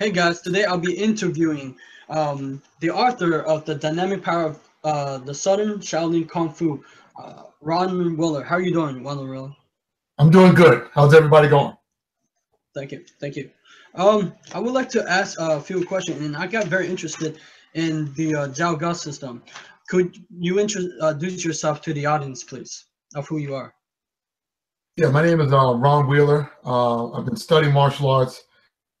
Hey guys, today I'll be interviewing um, the author of The Dynamic Power of uh, the Southern Shaolin Kung Fu, uh, Ron Wheeler. How are you doing, Ron Wheeler? I'm doing good. How's everybody going? Thank you, thank you. Um, I would like to ask a few questions, and I got very interested in the uh, Jow Ga system. Could you introduce yourself to the audience, please, of who you are? Yeah, my name is uh, Ron Wheeler. Uh, I've been studying martial arts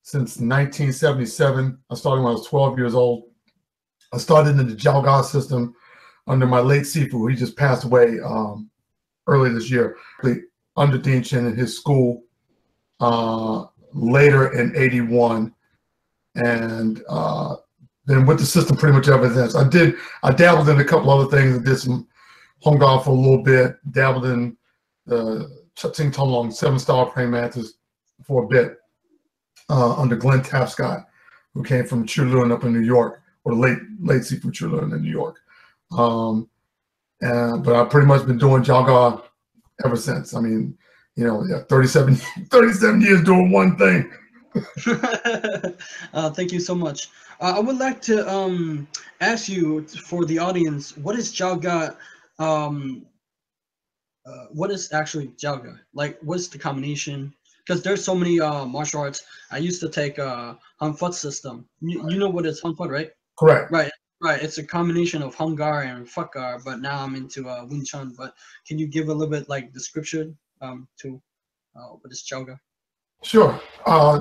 since 1977. I started when I was 12 years old. I started in the Jow Ga system under my late Sifu. He just passed away um, early this year. Under Dean Chin in his school uh, later in 81. And uh, then with the system pretty much ever since. I did, I dabbled in a couple other things. I did some Hung Gar for a little bit, dabbled in the Ching Tong Long seven star praying mantis for a bit uh, under Glenn Tapscott, who came from Chulun up in New York, or late late Sifu Chulun in New York. Um, and, but I've pretty much been doing Jow Ga ever since. I mean, you know, yeah, 37, 37 years doing one thing. uh, thank you so much. Uh, I would like to um, ask you for the audience, what is Jow Ga? Um, uh, what is actually Jow Ga? Like, what's the combination? Because there's so many uh, martial arts. I used to take uh, Hung Fut system. You, you know what is Hung Fut, right? Correct. Right, right. It's a combination of Hung Gar and Fut Gar, but now I'm into uh, Wing Chun. But can you give a little bit like description um, to uh, what is Jow Ga? Sure. Uh,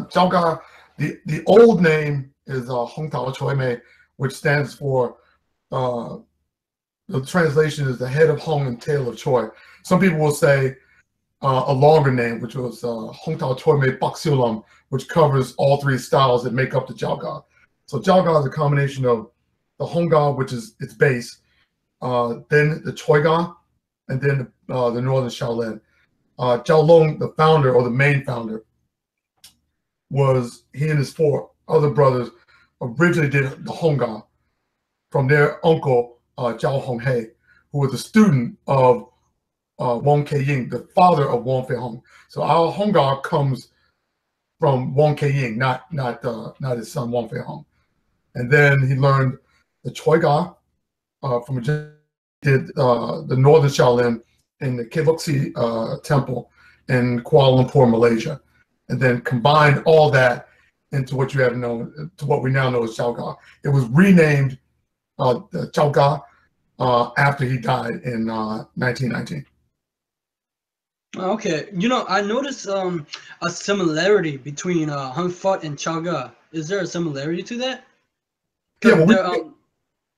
the, the old name is uh, Hong Tao Choi Mei, which stands for, uh, the translation is the head of Hong and tail of Choi. Some people will say uh, a longer name, which was uh, Hong Tao Choi Mei Bak Siu which covers all three styles that make up the Jow Ga. So Jow Ga is a combination of the Hong Ga, which is its base, uh, then the Choi Ga, and then uh, the Northern Shaolin. Uh, Jow Lung, the founder or the main founder, was he and his four other brothers originally did the Hong Ga from their uncle, uh, Jow Hong Hei, who was a student of uh, Wong Kei Ying, the father of Wong Fei Hong. So our Hong Ga comes from Wong Kei Ying, not not uh, not his son Wong Fei Hong. And then he learned the Choi Ga uh, from did uh, the Northern Shaolin in the Si uh, Temple in Kuala Lumpur, Malaysia, and then combined all that into what you have known to what we now know as Jow Ga. It was renamed uh, Jow Ga uh, after he died in uh, 1919. Okay, you know, I noticed um a similarity between uh Hung Fut and Jow Ga. Is there a similarity to that? Yeah, well, we, um,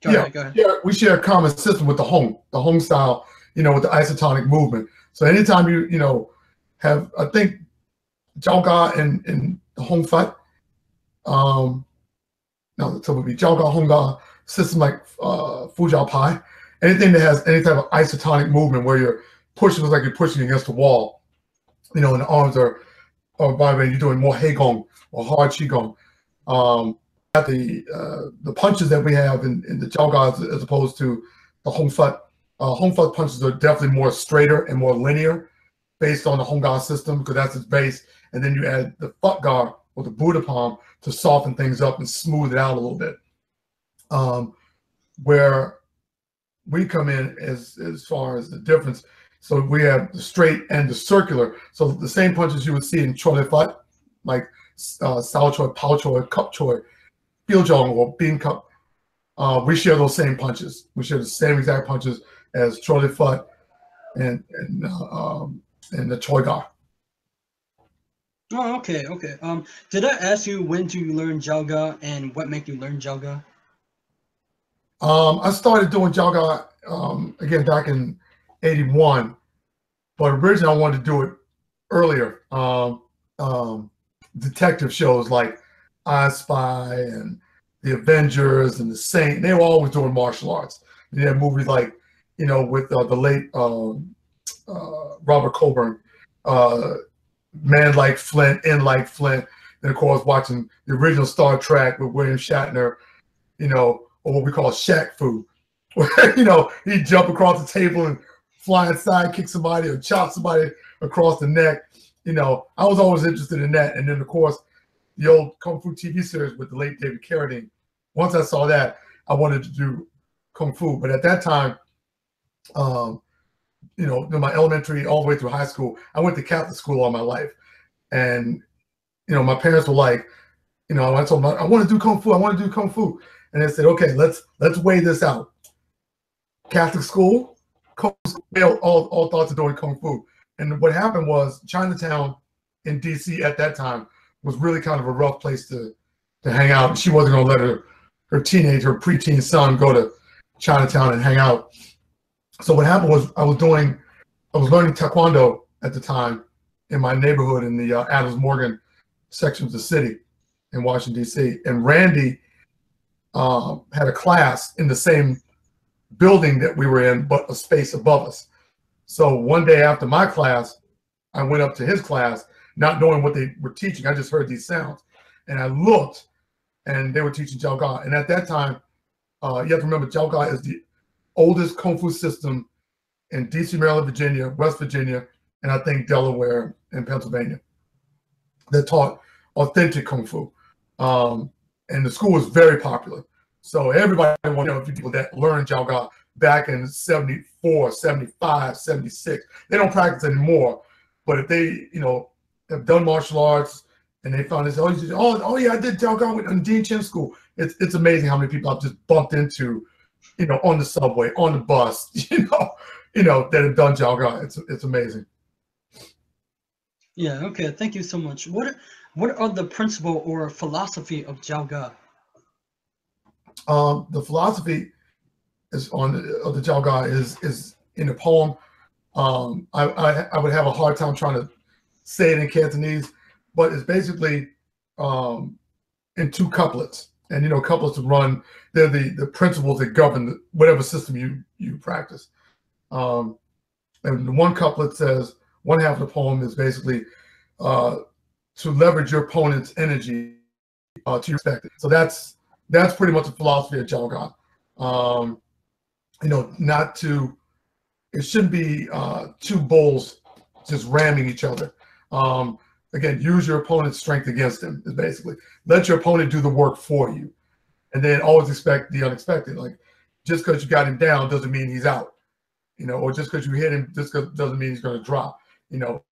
yeah, ahead, yeah, we share a common system with the Hong, the Hong style, you know, with the isotonic movement. So anytime you, you know, have, I think Jow Ga and, and the Hong Fut, um, no, so it would be Jow Ga, Hong Ga, system like uh, Fujiao Pai, anything that has any type of isotonic movement where you're pushing was like you're pushing against the wall, you know, and the arms are, are vibrating. You're doing more Heigong or hard Qigong. Um, at the uh, the punches that we have in, in the Jow Ga as opposed to the Hong Fut, uh, Hong punches are definitely more straighter and more linear based on the Hong Ga system because that's its base. And then you add the Fut Ga or the Buddha palm to soften things up and smooth it out a little bit. Um, where we come in as as far as the difference so we have the straight and the circular. So the same punches you would see in Choi Fut, like uh, Sao Choi, Pao Choi, Cup Choi, Biu Jong, or Bean Cup. Uh, we share those same punches. We share the same exact punches as Choi Fut and and uh, um, and the Choi Ga. Oh, okay, okay. Um, did I ask you when do you learn Jow Ga and what made you learn Jow Ga? Um, I started doing Jow Ga um, again back in 81. But originally, I wanted to do it earlier. Um, um, detective shows like I Spy and The Avengers and The Saint, they were always doing martial arts. They had movies like, you know, with uh, the late um, uh, Robert Coburn, uh, Man Like Flint, In Like Flint. And of course, watching the original Star Trek with William Shatner, you know, or what we call Shaq Fu. you know, he'd jump across the table and fly inside, kick somebody, or chop somebody across the neck. You know, I was always interested in that. And then, of course, the old Kung Fu TV series with the late David Carradine. Once I saw that, I wanted to do Kung Fu. But at that time, um, you know, in my elementary all the way through high school, I went to Catholic school all my life. And, you know, my parents were like, you know, I told them, I want to do Kung Fu. I want to do Kung Fu. And they said, okay, let's let's weigh this out. Catholic school, Kung Fu, all, all thoughts of doing Kung Fu. And what happened was Chinatown in DC at that time was really kind of a rough place to to hang out. She wasn't going to let her her teenage, her preteen son go to Chinatown and hang out. So what happened was I was doing, I was learning Taekwondo at the time in my neighborhood in the uh, Adams Morgan section of the city in Washington D.C. And Randy um, had a class in the same building that we were in, but a space above us. So one day after my class, I went up to his class, not knowing what they were teaching. I just heard these sounds, and I looked, and they were teaching Jow Ga. And at that time, uh, you have to remember Jow Ga is the oldest kung fu system in DC, Maryland, Virginia, West Virginia, and I think Delaware and Pennsylvania that taught authentic kung fu. Um, and the school was very popular. So everybody wanted to know people that learned Jow Ga back in 74, 75, 76. They don't practice anymore. But if they, you know, have done martial arts and they found this, oh, oh, oh yeah, I did Jow Ga with Dean Chin School. It's, it's amazing how many people I've just bumped into, you know, on the subway, on the bus, you know, you know, that have done Jow Ga. It's, it's amazing. Yeah, okay. Thank you so much. What what are the principle or philosophy of Jow Ga? Um, the philosophy is on the, of the Jow Ga is is in the poem. Um, I, I, I would have a hard time trying to say it in Cantonese, but it's basically um, in two couplets. And you know, couplets run they're the the principles that govern the, whatever system you you practice. Um, and one couplet says one half of the poem is basically uh, to leverage your opponent's energy uh, to your perspective. So that's that's pretty much the philosophy of Jow Ga. Um, you know, not to it shouldn't be uh, two bulls just ramming each other. Um, again, use your opponent's strength against him. Is basically let your opponent do the work for you, and then always expect the unexpected. Like just because you got him down doesn't mean he's out, you know, or just because you hit him just doesn't mean he's going to drop. You know,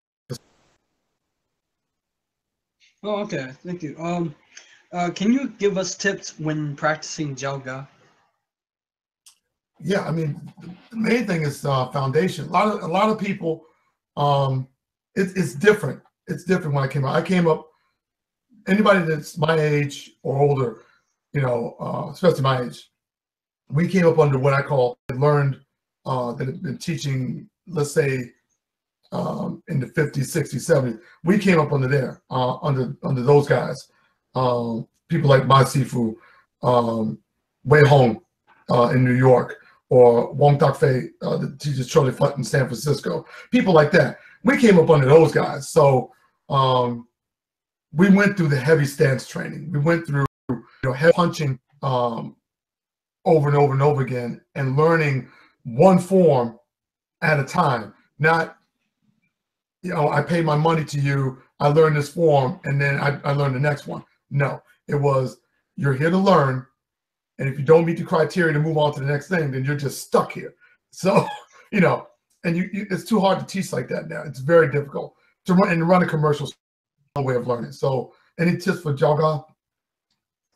Oh, okay. Thank you. Um, uh, can you give us tips when practicing Jow Ga? Yeah, I mean, the main thing is uh, foundation. A lot of a lot of people, um, it, it's different. It's different when I came up. I came up. Anybody that's my age or older, you know, uh, especially my age, we came up under what I call learned uh, that have been teaching. Let's say um, in the 50s, 60s, 70s. We came up under there, uh, under under those guys. Um, people like Ma Sifu, um, Wei Hong uh, in New York, or Wong Tak Fei, uh, the teaches Charlie Flutt in San Francisco. People like that. We came up under those guys. So um, we went through the heavy stance training. We went through you know head punching um, over and over and over again, and learning one form at a time, not you know, I pay my money to you, I learn this form, and then I, I learn the next one. No, it was you're here to learn. And if you don't meet the criteria to move on to the next thing, then you're just stuck here. So, you know, and you, you it's too hard to teach like that now. It's very difficult to run and run a commercial way of learning. So any tips for Jow Ga?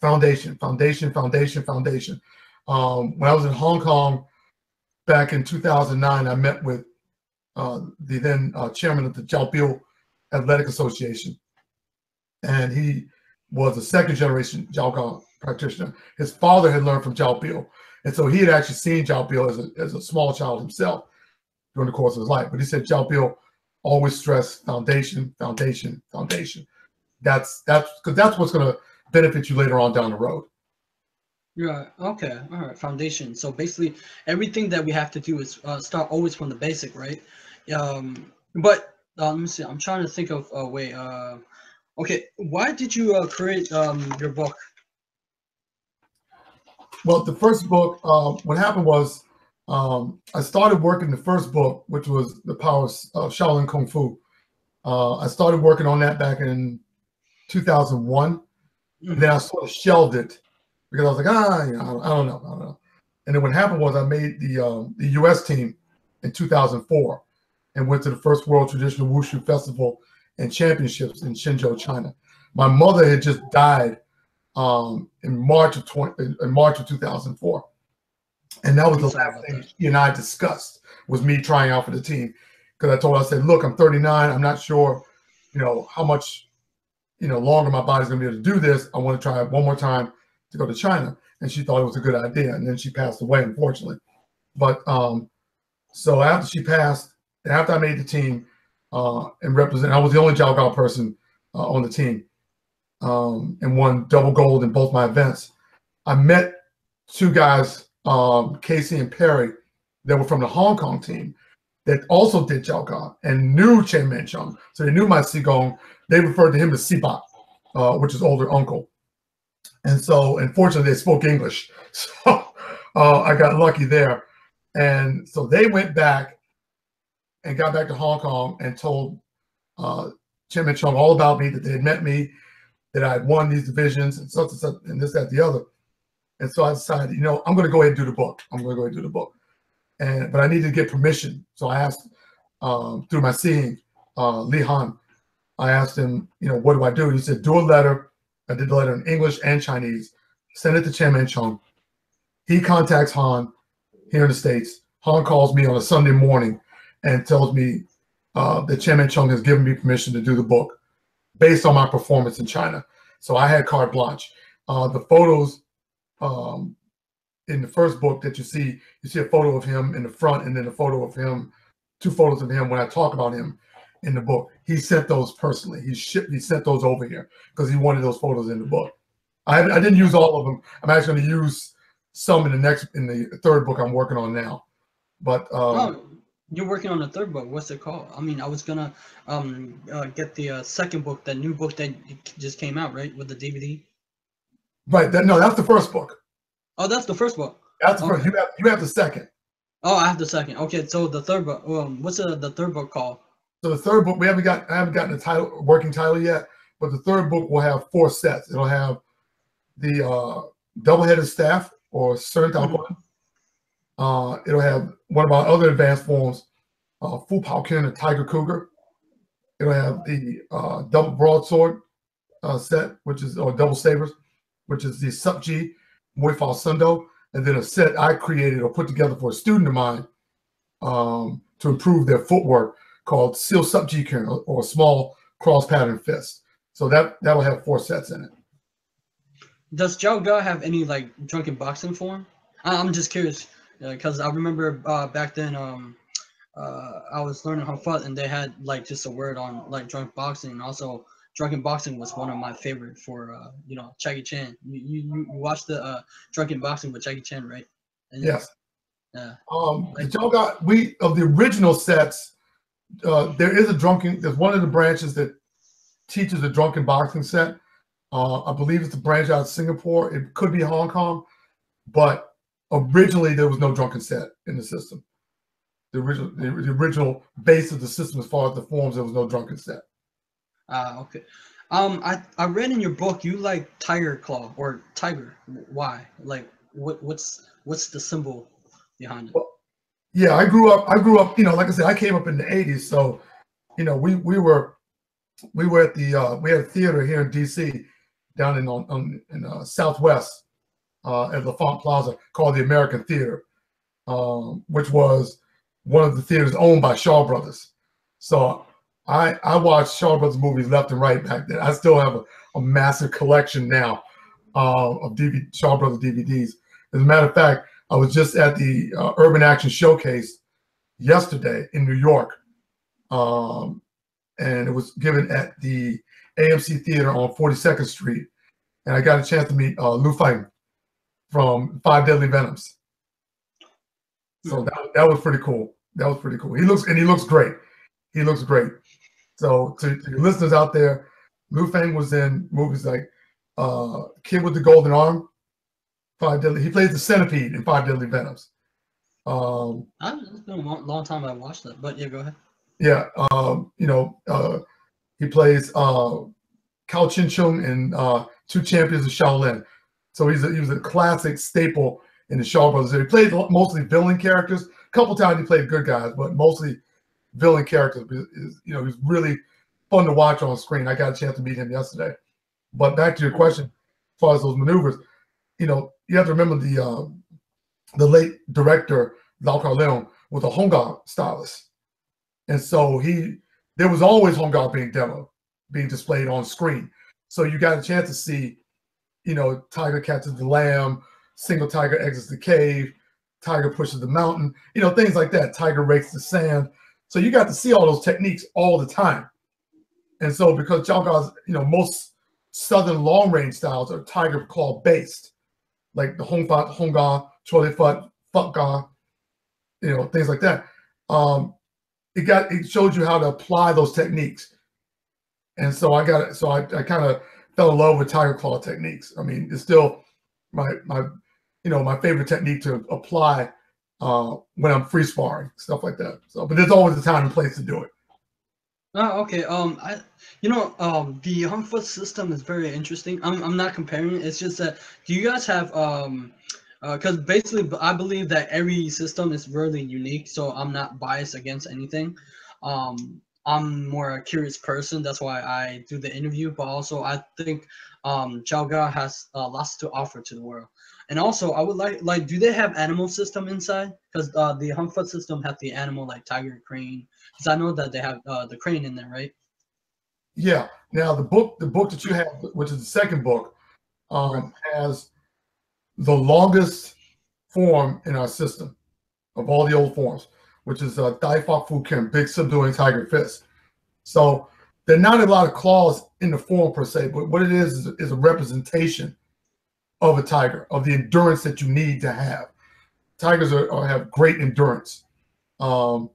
Foundation, foundation, foundation, foundation. Um, when I was in Hong Kong back in 2009, I met with uh, the then uh, chairman of the Jow Athletic Association. And he was a second generation Jow Ga practitioner. His father had learned from Biu. And so he had actually seen Biu as a, as a small child himself during the course of his life. But he said Biu always stress foundation, foundation, foundation. That's that's because that's what's going to benefit you later on down the road. Yeah. Okay. All right. Foundation. So basically, everything that we have to do is uh, start always from the basic, right? Um, but uh, let me see. I'm trying to think of a way. Uh, okay, why did you uh, create um, your book? Well, the first book, uh, what happened was um, I started working the first book, which was The Power of Shaolin Kung Fu. Uh, I started working on that back in 2001. And then I sort of shelved it because I was like, ah, you know, I, don't, I don't know, I don't know. And then what happened was I made the um, the U.S. team in 2004 and went to the first World Traditional Wushu Festival and Championships in Xinzhou, China. My mother had just died um, in March of 20, in March of 2004, and that was the last thing he and I discussed was me trying out for the team because I told her I said, look, I'm 39, I'm not sure, you know, how much, you know, longer my body's gonna be able to do this. I want to try it one more time to go to China, and she thought it was a good idea, and then she passed away, unfortunately. But um, so after she passed, and after I made the team uh, and represent, I was the only Jow person uh, on the team um, and won double gold in both my events. I met two guys, um, Casey and Perry, that were from the Hong Kong team that also did Jow and knew Chan Man Chung. So they knew my Qigong. They referred to him as Siba, uh, which is older uncle. And so, unfortunately, they spoke English. So uh, I got lucky there. And so they went back and got back to Hong Kong and told uh, Chan Man Chung all about me, that they had met me, that I had won these divisions and such and such and this, that, the other. And so I decided, you know, I'm going to go ahead and do the book. I'm going to go ahead and do the book. And but I needed to get permission. So I asked um, through my seeing uh, Li Han. I asked him, you know, what do I do? He said, do a letter. I did the letter in English and Chinese. Send it to Chan Man Chung. He contacts Han here in the States. Han calls me on a Sunday morning and tells me uh, that Chan Man Chung has given me permission to do the book based on my performance in China. So I had carte blanche. Uh, the photos um, in the first book that you see, you see a photo of him in the front and then a photo of him, two photos of him when I talk about him in the book. He sent those personally. He shipped, he sent those over here because he wanted those photos in the book. I, I didn't use all of them. I'm actually going to use some in the next, in the third book I'm working on now. But um, oh, you're working on the third book. What's it called? I mean, I was gonna um uh, get the uh, second book, that new book that just came out, right, with the DVD. Right. That no, that's the first book. Oh, that's the first book. That's the okay. first. You have you have the second. Oh, I have the second. Okay, so the third book. Um, what's the the third book called? So the third book we haven't got. I haven't gotten the title, working title yet. But the third book will have four sets. It'll have the uh, double-headed staff or Sun mm -hmm. Uh, it'll have one of our other advanced forms, uh, Pao Ken, a Tiger Cougar. It'll have the uh, double broadsword uh, set, which is, or double sabers, which is the Subji Muay Fa Sundo, and then a set I created or put together for a student of mine um, to improve their footwork called Seal Subji Ken, or, small cross pattern fist. So that that'll have four sets in it. Does Jow Ga have any like drunken boxing form? I'm just curious because I remember uh, back then um, uh, I was learning how fought and they had like just a word on like drunk boxing and also drunken boxing was one of my favorite for uh, you know Jackie Chan. You you, you watched the uh, drunken boxing with Jackie Chan, right? And yes. Yeah. Um, like, y'all got we of the original sets. Uh, there is a drunken. There's one of the branches that teaches a drunken boxing set. Uh, I believe it's a branch out of Singapore. It could be Hong Kong, but originally there was no drunken set in the system. The original, the, the original base of the system, as far as the forms, there was no drunken set. Ah, uh, okay. Um, I I read in your book you like tiger claw or tiger. Why? Like, what what's what's the symbol behind it? Well, yeah, I grew up. I grew up. You know, like I said, I came up in the '80s, so you know, we we were we were at the uh, we had a theater here in DC down in on, in uh, Southwest uh, at L'Enfant Plaza called the American Theater, um, which was one of the theaters owned by Shaw Brothers. So I I watched Shaw Brothers movies left and right back then. I still have a, a massive collection now uh, of DVD, Shaw Brothers DVDs. As a matter of fact, I was just at the uh, Urban Action Showcase yesterday in New York, um, and it was given at the AMC Theater on 42nd Street, and I got a chance to meet uh, Lu Feng, from Five Deadly Venoms. So hmm. that, that was pretty cool. That was pretty cool. He looks and he looks great. He looks great. So to, to your listeners out there, Lu Feng was in movies like uh, Kid with the Golden Arm, Five Deadly. He plays the centipede in Five Deadly Venoms. Um, it's been a long, long time I watched that, but yeah, go ahead. Yeah, um, you know, uh, he plays uh, Cao Chin Chung and uh, two champions of Shaolin. So he's a, he was a classic staple in the Shaw Brothers. He played mostly villain characters. A couple times he played good guys, but mostly villain characters. You know, he's really fun to watch on screen. I got a chance to meet him yesterday. But back to your question, as far as those maneuvers, you know, you have to remember the uh, the late director Lau Kar was a Hung Gar stylist, and so he there was always Hung Gar being demo being displayed on screen. So you got a chance to see, you know, tiger catches the lamb, single tiger exits the cave, tiger pushes the mountain, you know, things like that. Tiger rakes the sand. So you got to see all those techniques all the time. And so because Jow Ga's, you know, most southern long range styles are tiger claw based, like the Hong Fat, Hong Ga, Choy Li Fut, Fat Ga, you know, things like that. Um, it got it showed you how to apply those techniques. And so I got it. So I, I kind of fell in love with tiger claw techniques. I mean, it's still my my you know my favorite technique to apply uh, when I'm free sparring, stuff like that. So, but there's always a time and place to do it. Oh, okay. Um, I, you know, um, the Hung Foot system is very interesting. I'm, I'm not comparing it. It's just that, do you guys have, um, because uh, basically, I believe that every system is really unique. So I'm not biased against anything. Um, I'm more a curious person. That's why I do the interview. But also, I think um, has uh, lots to offer to the world. And also, I would like like, do they have animal system inside? Because uh, the Hung Foot system have the animal like tiger, crane. Because I know that they have uh, the crane in there, right? Yeah. Now the book, the book that you have, which is the second book, um, has the longest form in our system of all the old forms, which is uh, Dai Fok Fu Kim, big subduing tiger fist. So there are not a lot of claws in the form per se, but what it is is, is a representation of a tiger, of the endurance that you need to have. Tigers are, are have great endurance. Um,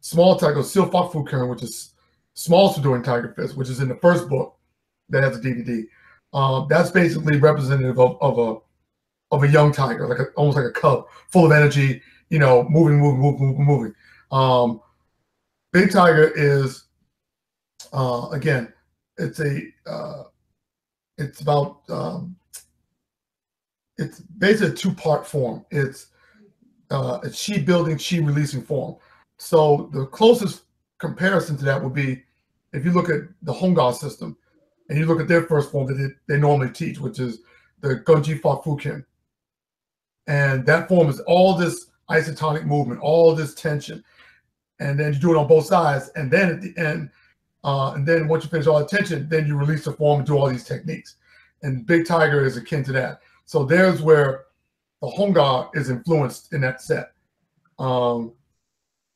small tigers, Sil Fok Fu Kim, which is small subduing tiger fist, which is in the first book that has a DVD. Um, that's basically representative of, of a of a young tiger, like a, almost like a cub, full of energy, you know, moving, moving, moving, moving, moving. Um, Big Tiger is, uh, again, it's a, uh, it's about, um, it's basically a two-part form. It's uh, a chi building, she releasing form. So the closest comparison to that would be if you look at the Hongga system and you look at their first form that they, they normally teach, which is the Gunji Fok Fukin. And that form is all this isotonic movement, all this tension. And then you do it on both sides. And then at the end, uh, and then once you finish all the tension, then you release the form and do all these techniques. And Big Tiger is akin to that. So there's where the Honga is influenced in that set. Um,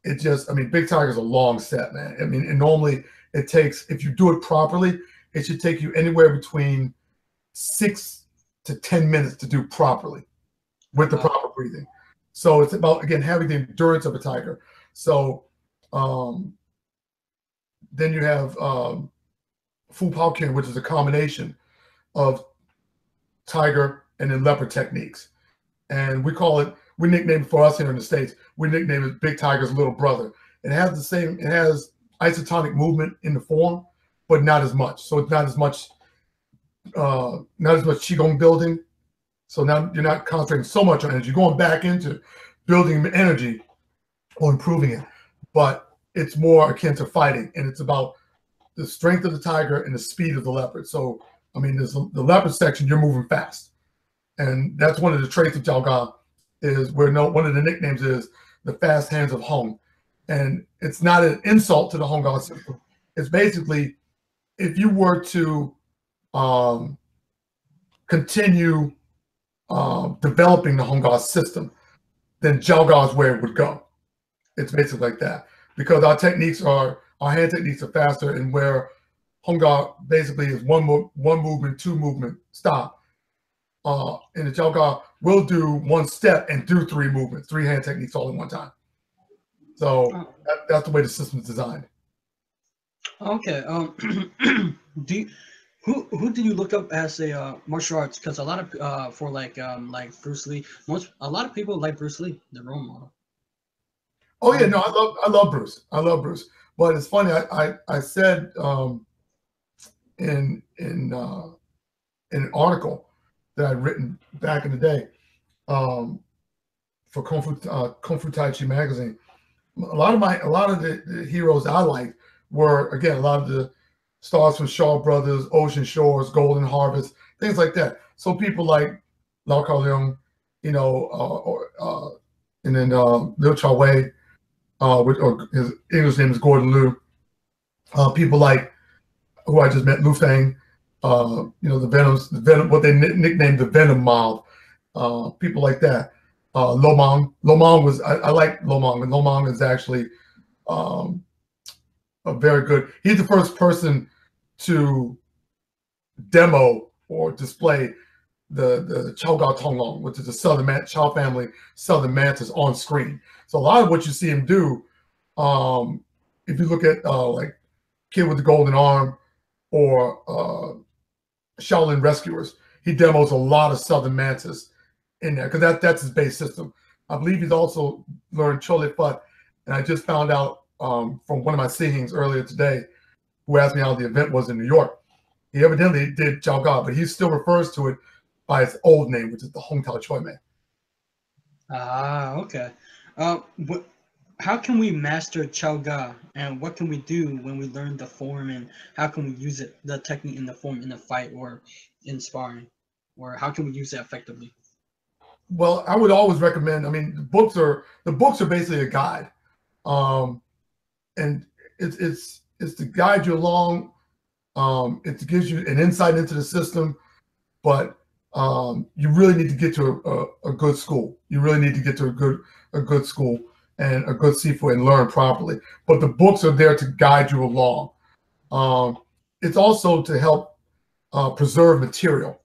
it just, I mean, Big Tiger is a long set, man. I mean, and normally it takes, if you do it properly, it should take you anywhere between six to 10 minutes to do properly with the proper breathing. So it's about again having the endurance of a tiger. So um, then you have um, Fu Kin, which is a combination of tiger and then leopard techniques, and we call it. We nickname it for us here in the states. We nickname it Big Tiger's little brother. It has the same. It has isotonic movement in the form, but not as much. So it's not as much. Uh, not as much qigong building so now you're not concentrating so much on energy, you're going back into building energy or improving it. But it's more akin to fighting, and it's about the strength of the tiger and the speed of the leopard. So, I mean, there's the leopard section, you're moving fast. And that's one of the traits of Jow Ga is where no one of the nicknames is the fast hands of Hong. And it's not an insult to the Hong Ga system. It's basically if you were to um, continue um, developing the Hongga system, then is where it would go. It's basically like that because our techniques are our hand techniques are faster, and where Hongga basically is one one movement, two movement, stop. Uh, and the Jow will do one step and do three movements, three hand techniques all in one time. So that, that's the way the system is designed. Okay. Um, do you, who who did you look up as a uh, martial arts? Because a lot of uh, for like um like Bruce Lee, most a lot of people like Bruce Lee, the role model. Oh yeah, no, I love I love Bruce. I love Bruce. But it's funny. I I, I said um, in in uh, in an article that I'd written back in the day um, for Kung Fu uh, Kung Fu Tai Chi magazine. A lot of my a lot of the, the heroes I liked were again a lot of the stars from Shaw Brothers, Ocean Shores, Golden Harvest, things like that. So people like Lau Kar Leong, you know, uh, or, uh, and then uh, Liu Chao Wei, uh, which, or his English name is Gordon Liu. Uh, people like who I just met, Lu Feng, uh, you know, the Venoms, the Venom, what they nicknamed the Venom Mob, uh, people like that. Uh, Lo Mang, Lo Mang was, I, I like Lo Mang, and Lo Mang is actually um, a very good, he's the first person to demo or display the the Chow Gao Tonglong, which is the Southern Man- Chow family Southern Mantis on screen. So a lot of what you see him do, um, if you look at uh, like Kid with the Golden Arm or uh, Shaolin Rescuers, he demos a lot of Southern Mantis in there because that that's his base system. I believe he's also learned Choy Li Fut, and I just found out um, from one of my seeings earlier today, who asked me how the event was in New York. He evidently did Jow Ga, but he still refers to it by its old name, which is the Hong Tao Choi Mei. Ah, okay. Uh, what, how can we master Jow Ga, and what can we do when we learn the form, and how can we use it, the technique in the form in a fight or in sparring, or how can we use it effectively? Well, I would always recommend. I mean, the books are the books are basically a guide, um, and it's it's it's to guide you along. Um, it gives you an insight into the system, but um, you really need to get to a, a, a, good school. You really need to get to a good a good school and a good sifu and learn properly. But the books are there to guide you along. Um, it's also to help uh, preserve material.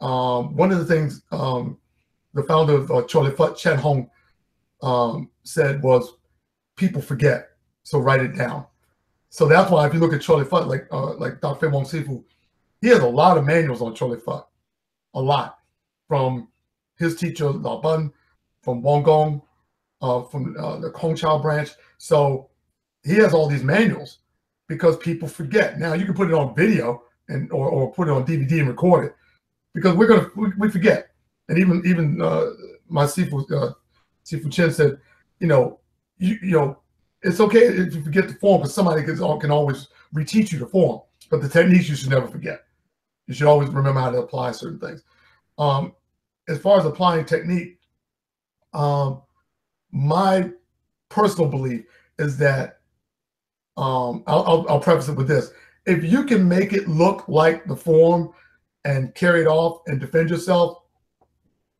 Um, one of the things um, the founder of uh, Chole Phut, Chan Heung, um, said was, people forget, so write it down. So that's why if you look at Choy Li Fut, like uh, like Dr. Wong Sifu, he has a lot of manuals on Choy Li Fut a lot from his teacher Lao Bun, from Wong Gong, uh, from uh, the Kong Chao branch. So he has all these manuals because people forget. Now you can put it on video and or, or put it on DVD and record it because we're gonna we, we forget. And even even uh, my Sifu uh, Sifu Chin said, you know, you you know, it's okay if you forget the form because somebody can, can always reteach you the form, but the techniques you should never forget. You should always remember how to apply certain things. Um, as far as applying technique, um, my personal belief is that um, I'll, I'll, I'll preface it with this: if you can make it look like the form and carry it off and defend yourself,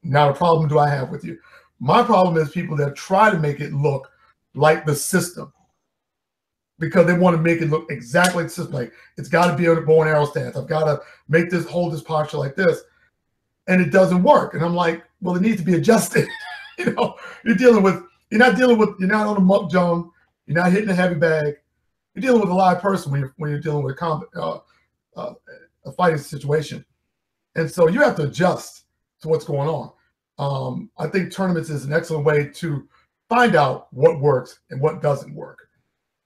not a problem do I have with you. My problem is people that try to make it look like the system because they want to make it look exactly like system. Like it's got to be a bow and arrow stance. I've got to make this hold this posture like this, and it doesn't work. And I'm like, well, it needs to be adjusted. you know, you're dealing with you're not dealing with you're not on a mook jong. You're not hitting a heavy bag. You're dealing with a live person when you're when you're dealing with a combat, uh, uh, a fighting situation, and so you have to adjust to what's going on. Um, I think tournaments is an excellent way to find out what works and what doesn't work.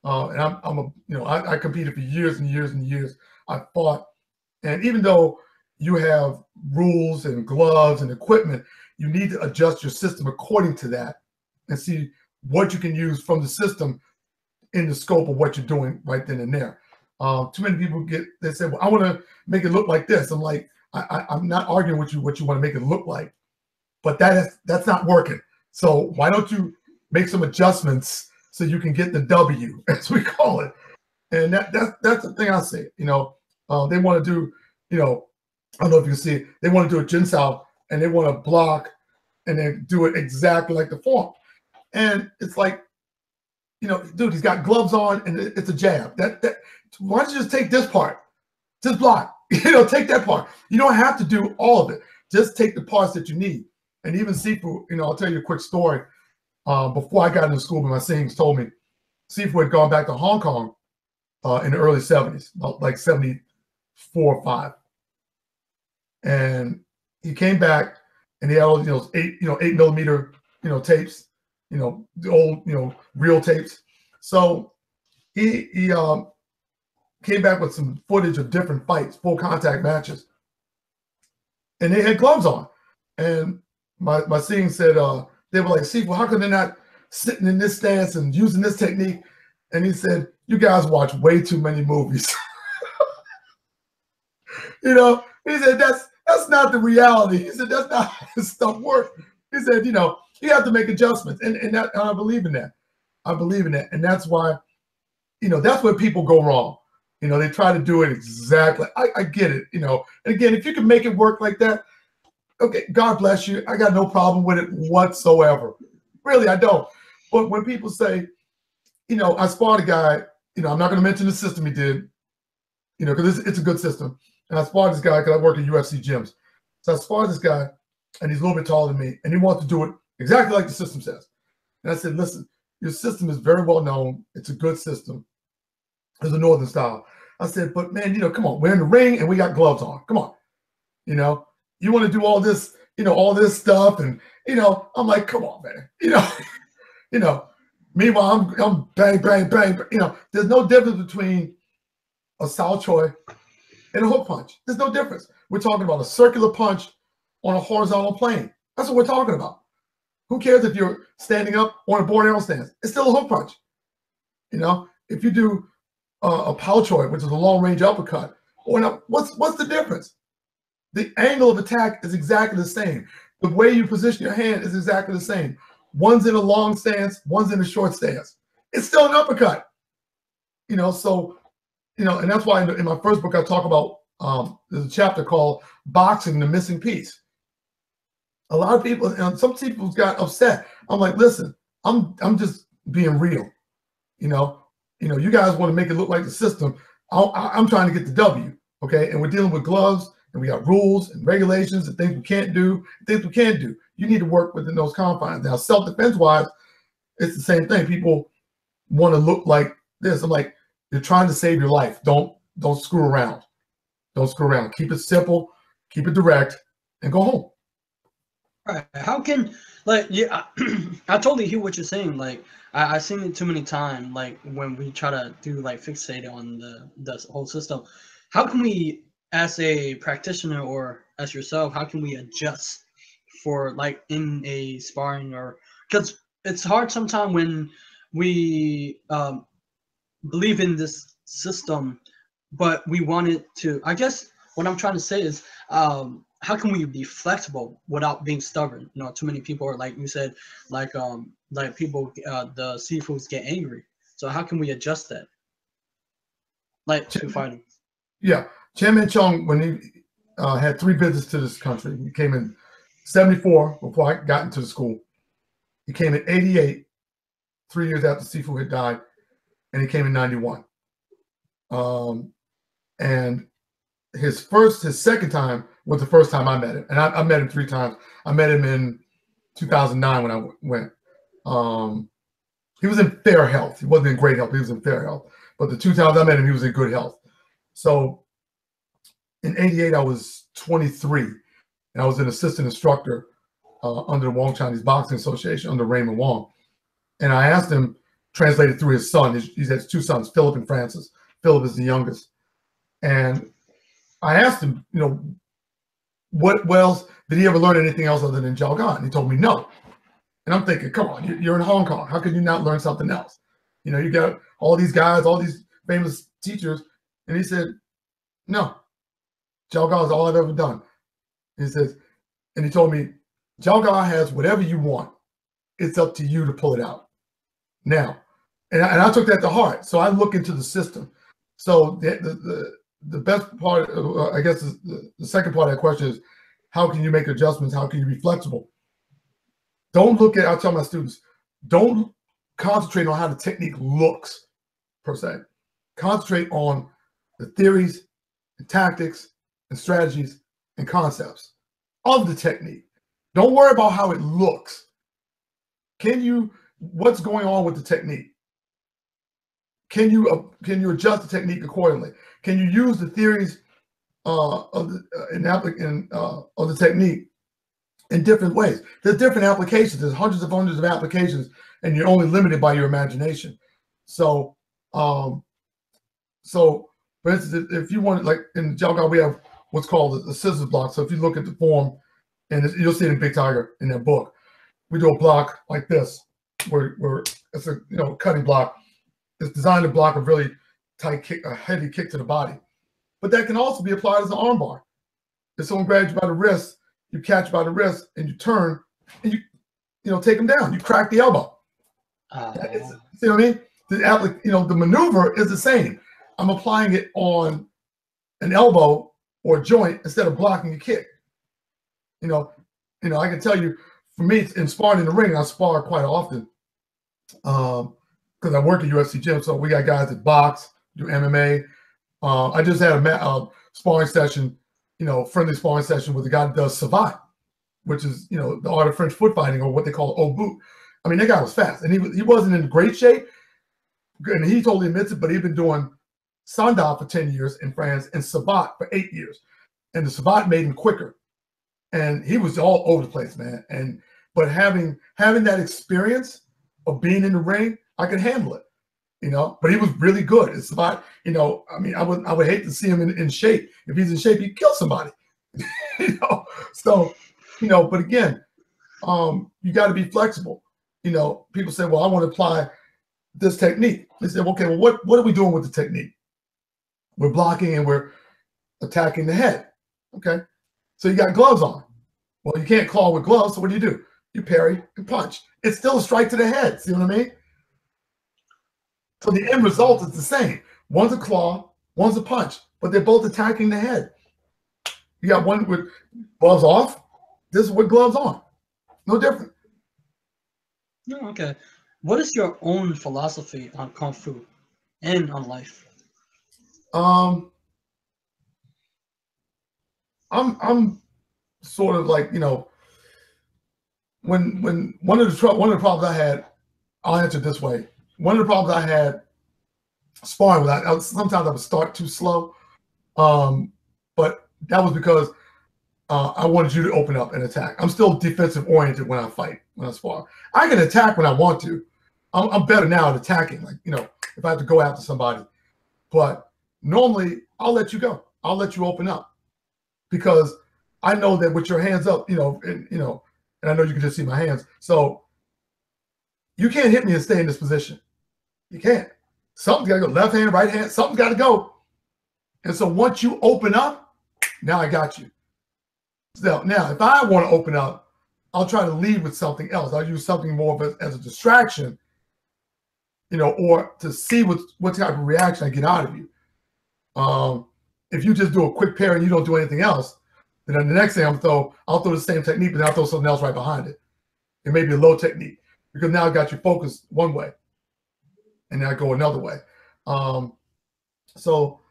Uh, and I'm, I'm a, you know, I, I, competed for years and years and years. I fought, and even though you have rules and gloves and equipment, you need to adjust your system according to that and see what you can use from the system in the scope of what you're doing right then and there. Uh, too many people get they say, "Well, I want to make it look like this." I'm like, I, am not arguing with you what you want to make it look like, but that is that's not working. So why don't you make some adjustments so you can get the W, as we call it. And that, that's that's the thing I say. You know, uh, they want to do, you know, I don't know if you can see it, they want to do a Sao and they want to block and then do it exactly like the form. And it's like, you know, dude, he's got gloves on and it's a jab. That that why don't you just take this part? Just block. You know, take that part. You don't have to do all of it. Just take the parts that you need. And even Sifu, you know, I'll tell you a quick story. Um, before I got into school, my siblings told me Sifu had gone back to Hong Kong uh, in the early 70s, like 74 or 5. And he came back and he had all you know eight, you know, eight millimeter, you know, tapes, you know, the old, you know, real tapes. So he he um came back with some footage of different fights, full contact matches, and they had gloves on. And my my seeing said uh, they were like, "See, well, how come they're not sitting in this stance and using this technique?" And he said, "You guys watch way too many movies." you know, he said that's that's not the reality. He said that's not how this stuff works. He said, you know, you have to make adjustments, and and, that, and I believe in that. I believe in that, and that's why, you know, that's where people go wrong. You know, they try to do it exactly. I, I get it. You know, and again, if you can make it work like that, okay, God bless you. I got no problem with it whatsoever. Really, I don't. But when people say, you know, I spotted a guy, you know, I'm not going to mention the system he did, you know, because it's, it's, a good system. And I spotted this guy because I work in UFC gyms. So I spotted this guy, and he's a little bit taller than me, and he wants to do it exactly like the system says. And I said, listen, your system is very well known. It's a good system. It's a northern style. I said, but man, you know, come on, we're in the ring and we got gloves on. Come on. You know, you want to do all this, you know, all this stuff. And, you know, I'm like, come on, man. You know, you know, meanwhile, I'm, I'm bang, bang, bang. You know, there's no difference between a Sao Choi and a hook punch. There's no difference. We're talking about a circular punch on a horizontal plane. That's what we're talking about. Who cares if you're standing up on a board arrow stance? It's still a hook punch. You know, if you do uh, a pow choi, which is a long range uppercut, or not, what's what's the difference? The angle of attack is exactly the same. The way you position your hand is exactly the same. One's in a long stance, one's in a short stance. It's still an uppercut. You know, so you know, and that's why in, my first book I talk about um, there's a chapter called "Boxing: The Missing Piece." A lot of people, and some people got upset. I'm like, listen, I'm I'm just being real. You know, you know, you guys want to make it look like the system. i am trying to get the W, okay? And we're dealing with gloves, and we got rules and regulations and things we can't do, things we can't do. You need to work within those confines. Now, self-defense wise, it's the same thing. People want to look like this. I'm like, you're trying to save your life. Don't don't screw around. Don't screw around. Keep it simple, keep it direct, and go home. Right. How can like yeah? I, I totally hear what you're saying. Like I, I've seen it too many times. Like when we try to do like fixate on the the whole system. How can we, as a practitioner or as yourself, how can we adjust for like in a sparring or because it's hard sometimes when we um, believe in this system, but we want it to. I guess what I'm trying to say is, um, how can we be flexible without being stubborn? You know, too many people are like you said, like um, like people, uh, the Sifus get angry. So how can we adjust that? Like to fighting. Yeah, Chan Man Chung, when he uh, had three visits to this country, he came in '74 before I got into the school. He came in '88, three years after Sifu had died and he came in 91. Um, and his first, his second time was the first time I met him. And I, I met him three times. I met him in 2009 when I went. Um, he was in fair health. He wasn't in great health. He was in fair health. But the two times I met him, he was in good health. So in 88, I was 23 and I was an assistant instructor uh, under the Wong Chinese Boxing Association under Raymond Wong. And I asked him, translated through his son. He has two sons, Philip and Francis. Philip is the youngest. And I asked him, you know, what else did he ever learn anything else other than Jow Ga? He told me no. And I'm thinking, come on, you're in Hong Kong. How could you not learn something else? You know, you got all these guys, all these famous teachers. And he said, no, Jow Ga is all I've ever done. He says, and he told me, Jow Ga has whatever you want. It's up to you to pull it out. Now, and I, and I took that to heart. So I look into the system. So the the, the, the best part, uh, I guess, the, the second part of that question is, how can you make adjustments? How can you be flexible? Don't look at. I tell my students, don't concentrate on how the technique looks per se. Concentrate on the theories and tactics and strategies and concepts of the technique. Don't worry about how it looks. Can you? What's going on with the technique? Can you uh, can you adjust the technique accordingly? Can you use the theories uh, of the uh, in, in uh, of the technique in different ways? There's different applications. There's hundreds of hundreds of applications, and you're only limited by your imagination. So, um, so For instance, if you want, like in Jow Ga, we have what's called the, scissors block. So if you look at the form, and you'll see it in Big Tiger in their book, we do a block like this, where, where it's a you know cutting block. It's designed to block a really tight kick, a heavy kick to the body. But that can also be applied as an armbar. If someone grabs you by the wrist, you catch by the wrist and you turn and you you know take them down. You crack the elbow. Uh, see what I mean? The you know the maneuver is the same. I'm applying it on an elbow or joint instead of blocking a kick. You know, you know, I can tell you, for me, in sparring in the ring, I spar quite often um, because I work at UFC gym. So we got guys that box, do MMA. Uh, I just had a uh, sparring session, you know, friendly sparring session with a guy that does savate, which is you know the art of French foot fighting or what they call bout. I mean, that guy was fast, and he he wasn't in great shape, and he totally admits it. But he'd been doing Sanda for 10 years in France and savate for eight years. And the savate made him quicker. And he was all over the place, man. And but having having that experience of being in the ring, I could handle it. You know, but he was really good. It's about, you know, I mean, I would I would hate to see him in, in shape. If he's in shape, he'd kill somebody. you know, so you know, but again, um, you got to be flexible. You know, people say, Well, I want to apply this technique. They say, okay, well, what, what are we doing with the technique? We're blocking and we're attacking the head. Okay. So you got gloves on. Well, you can't claw with gloves. So what do you do? You parry and punch. It's still a strike to the head. See what I mean? So the end result is the same. One's a claw, one's a punch, but they're both attacking the head. You got one with gloves off. This is with gloves on. No different. Oh, okay. What is your own philosophy on kung fu and on life? Um, I'm I'm sort of like you know when when one of the one of the problems I had, I'll answer this way. One of the problems I had sparring with that, sometimes I would start too slow, um, but that was because uh, I wanted you to open up and attack. I'm still defensive oriented when I fight when I spar. I can attack when I want to. I'm, I'm better now at attacking. Like you know, if I have to go after somebody, but normally I'll let you go. I'll let you open up because I know that with your hands up, you know, and, you know, and I know you can just see my hands. So you can't hit me and stay in this position. You can't. Something's got to go left hand, right hand. Something's got to go. And so once you open up, now I got you. So now, if I want to open up, I'll try to lead with something else. I'll use something more of a, as a distraction, you know, or to see what what type of reaction I get out of you. Um, if you just do a quick pair and you don't do anything else, then the next thing I'm throw, I'll throw the same technique, but then I'll throw something else right behind it. It may be a low technique because now I got you focused one way, and then I go another way. Um, so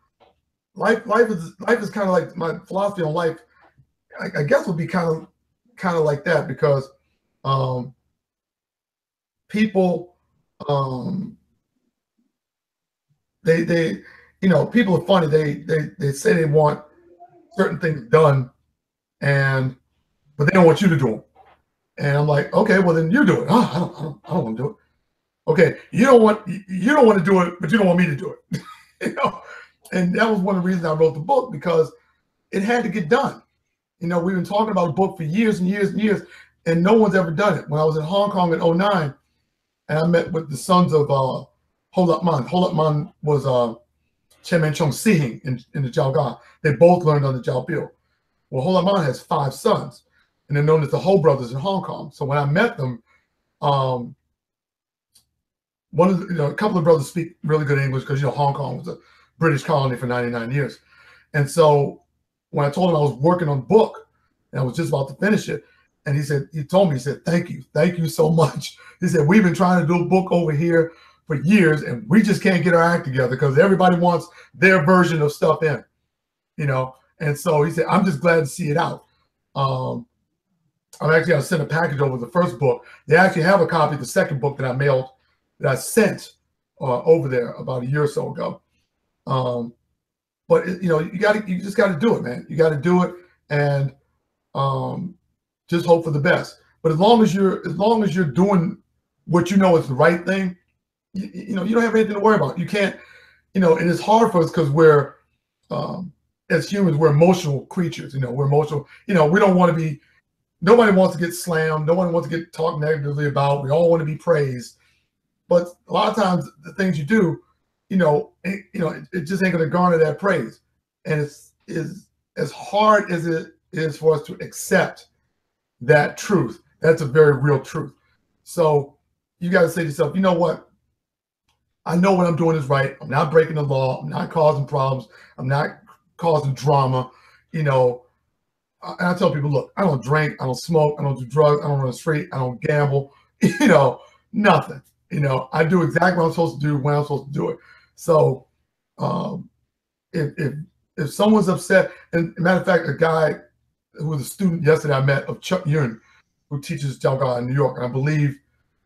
life, life is life is kind of like my philosophy on life. I, I guess would be kind of kind of like that because um, people um, they they you know, people are funny. They they they say they want certain things done, and but they don't want you to do them. And I'm like, okay, well then you do it. Oh, I don't, I don't, I don't want to do it. Okay, you don't want you don't want to do it, but you don't want me to do it. you know, and that was one of the reasons I wrote the book because it had to get done. You know, we've been talking about a book for years and years and years, and no one's ever done it. When I was in Hong Kong in 09, and I met with the sons of uh, Holap Man. Holap Man was uh, Chan Man Chung Sihing in, in the Jow Ga. They both learned under Jow Biu. Well, Holaman has five sons, and they're known as the Ho brothers in Hong Kong. So when I met them, um, one of the, you know, a couple of brothers speak really good English because you know Hong Kong was a British colony for 99 years. And so when I told him I was working on a book and I was just about to finish it, and he said, he told me, he said, thank you, thank you so much. He said, we've been trying to do a book over here for years, and we just can't get our act together because everybody wants their version of stuff in, you know. And so he said, "I'm just glad to see it out." Um, I'm actually, I sent a package over the first book. They actually have a copy of the second book that I mailed that I sent uh, over there about a year or so ago. Um, but it, you know, you got to you just got to do it, man. You got to do it and um, just hope for the best. But as long as you're as long as you're doing what you know is the right thing, you, you know, you don't have anything to worry about. You can't, you know, and it's hard for us because we're um, as humans, we're emotional creatures. You know, we're emotional. You know, we don't want to be. Nobody wants to get slammed. No one wants to get talked negatively about. We all want to be praised. But a lot of times, the things you do, you know, it, you know, it, it just ain't going to garner that praise. And it's is as hard as it is for us to accept that truth. That's a very real truth. So you got to say to yourself, you know what? I know what I'm doing is right. I'm not breaking the law. I'm not causing problems. I'm not causing drama. You know, and I tell people, look, I don't drink, I don't smoke, I don't do drugs, I don't run the street, I don't gamble. You know, nothing. You know, I do exactly what I'm supposed to do when I'm supposed to do it. So, um, if if if someone's upset, and matter of fact, a guy who was a student yesterday I met of Chuck Yun, who teaches Jow in New York, and I believe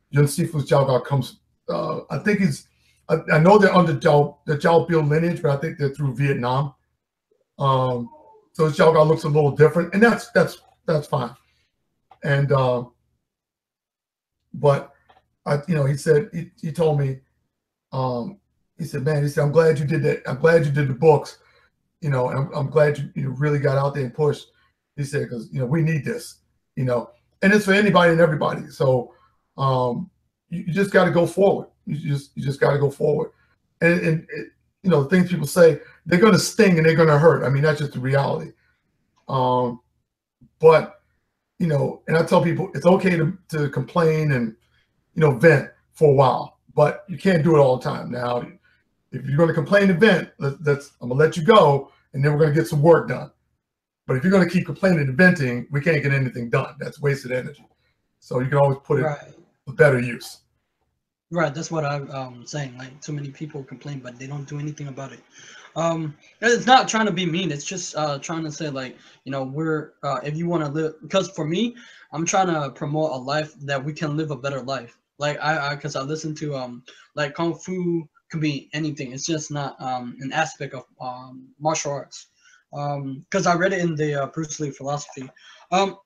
Yun Sifu's Jow comes. Uh, I think he's. I, I, know they're under Jow, the Jow Biu lineage, but I think they're through Vietnam. Um, so Jow looks a little different, and that's that's that's fine. And uh, but I, you know, he said he, he told me, um, he said, man, he said, I'm glad you did that. I'm glad you did the books. You know, I'm, I'm glad you, you really got out there and pushed. He said, because you know we need this. You know, and it's for anybody and everybody. So um, you, you just got to go forward. You just you just got to go forward. And, and it, you know, the things people say, they're going to sting and they're going to hurt. I mean, that's just the reality. Um, but you know, and I tell people it's okay to, to complain and you know vent for a while, but you can't do it all the time. Now, if you're going to complain and vent, let, I'm gonna let you go, and then we're going to get some work done. But if you're going to keep complaining and venting, we can't get anything done. That's wasted energy. So you can always put it right. a better use. Right, that's what I'm um, saying. Like, too many people complain, but they don't do anything about it. Um, it's not trying to be mean. It's just uh, trying to say, like, you know, we're uh, if you want to live, because for me, I'm trying to promote a life that we can live a better life. Like, I, because I, I listen to um, like kung fu could be anything. It's just not um an aspect of um martial arts. Um, because I read it in the uh, Bruce Lee philosophy. Um,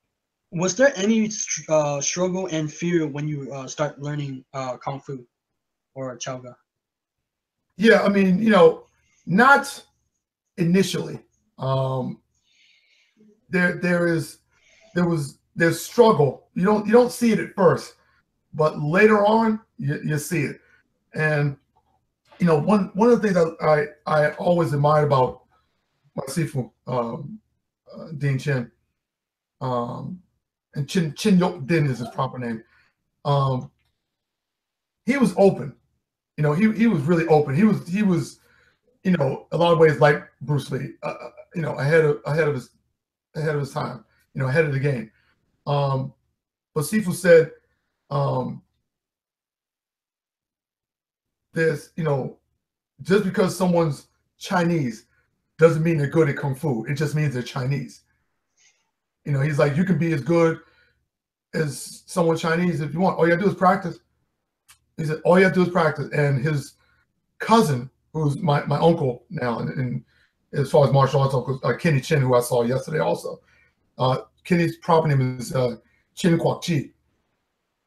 was there any uh, struggle and fear when you uh, start learning uh, kung fu or Jow Ga? Yeah, I mean, you know, not initially. Um, there, there is, there was, there's struggle. You don't, you don't see it at first, but later on, you, you see it. And you know, one one of the things I I, I always admired about my Sifu, um, uh, Dean Chin. um, and Chin Chin Yok Din is his proper name. Um, he was open, you know. He he was really open. He was he was, you know, a lot of ways like Bruce Lee. Uh, uh, you know, ahead of ahead of his ahead of his time. You know, ahead of the game. Um, but Sifu said, um, "There's you know, just because someone's Chinese doesn't mean they're good at kung fu. It just means they're Chinese." You know, he's like, you can be as good as someone Chinese if you want. All you have to do is practice. He said, all you have to do is practice. And his cousin, who's my, my uncle now, and, and as far as martial arts uncle, uh, Kenny Chin, who I saw yesterday also. Uh, Kenny's proper name is uh, Chin Kwok Chi.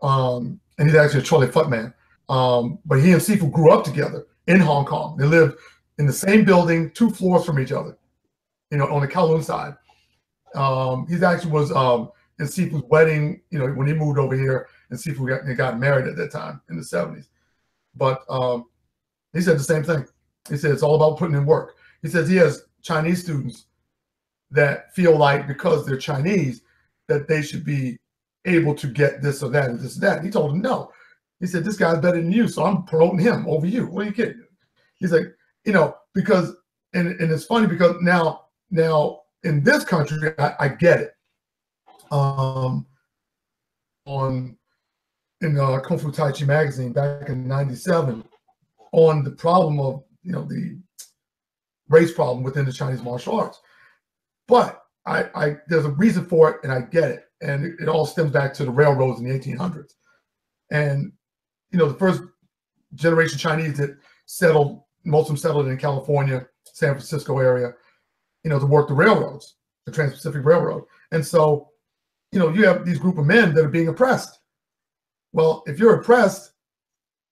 Um, and he's actually a Choy Li Fut man. Um, but he and Sifu grew up together in Hong Kong. They lived in the same building, two floors from each other, you know, on the Kowloon side. Um, he actually was um, in Sifu's wedding, you know, when he moved over here, and Sifu got, got married at that time in the 70s. But um, he said the same thing. He said it's all about putting in work. He says he has Chinese students that feel like because they're Chinese that they should be able to get this or that and this or that. he told him no. He said this guy's better than you, so I'm promoting him over you. What are you kidding? He's like, you know, because and and it's funny because now now in this country, I, I get it. Um, on in uh, Kung Fu Tai Chi magazine back in '97, on the problem of you know the race problem within the Chinese martial arts. But I, I there's a reason for it, and I get it, and it, it all stems back to the railroads in the 1800s, and you know the first generation Chinese that settled, most of them settled in California, San Francisco area, you know, to work the railroads, the Trans-Pacific Railroad. And so, you know, you have these group of men that are being oppressed. Well, if you're oppressed,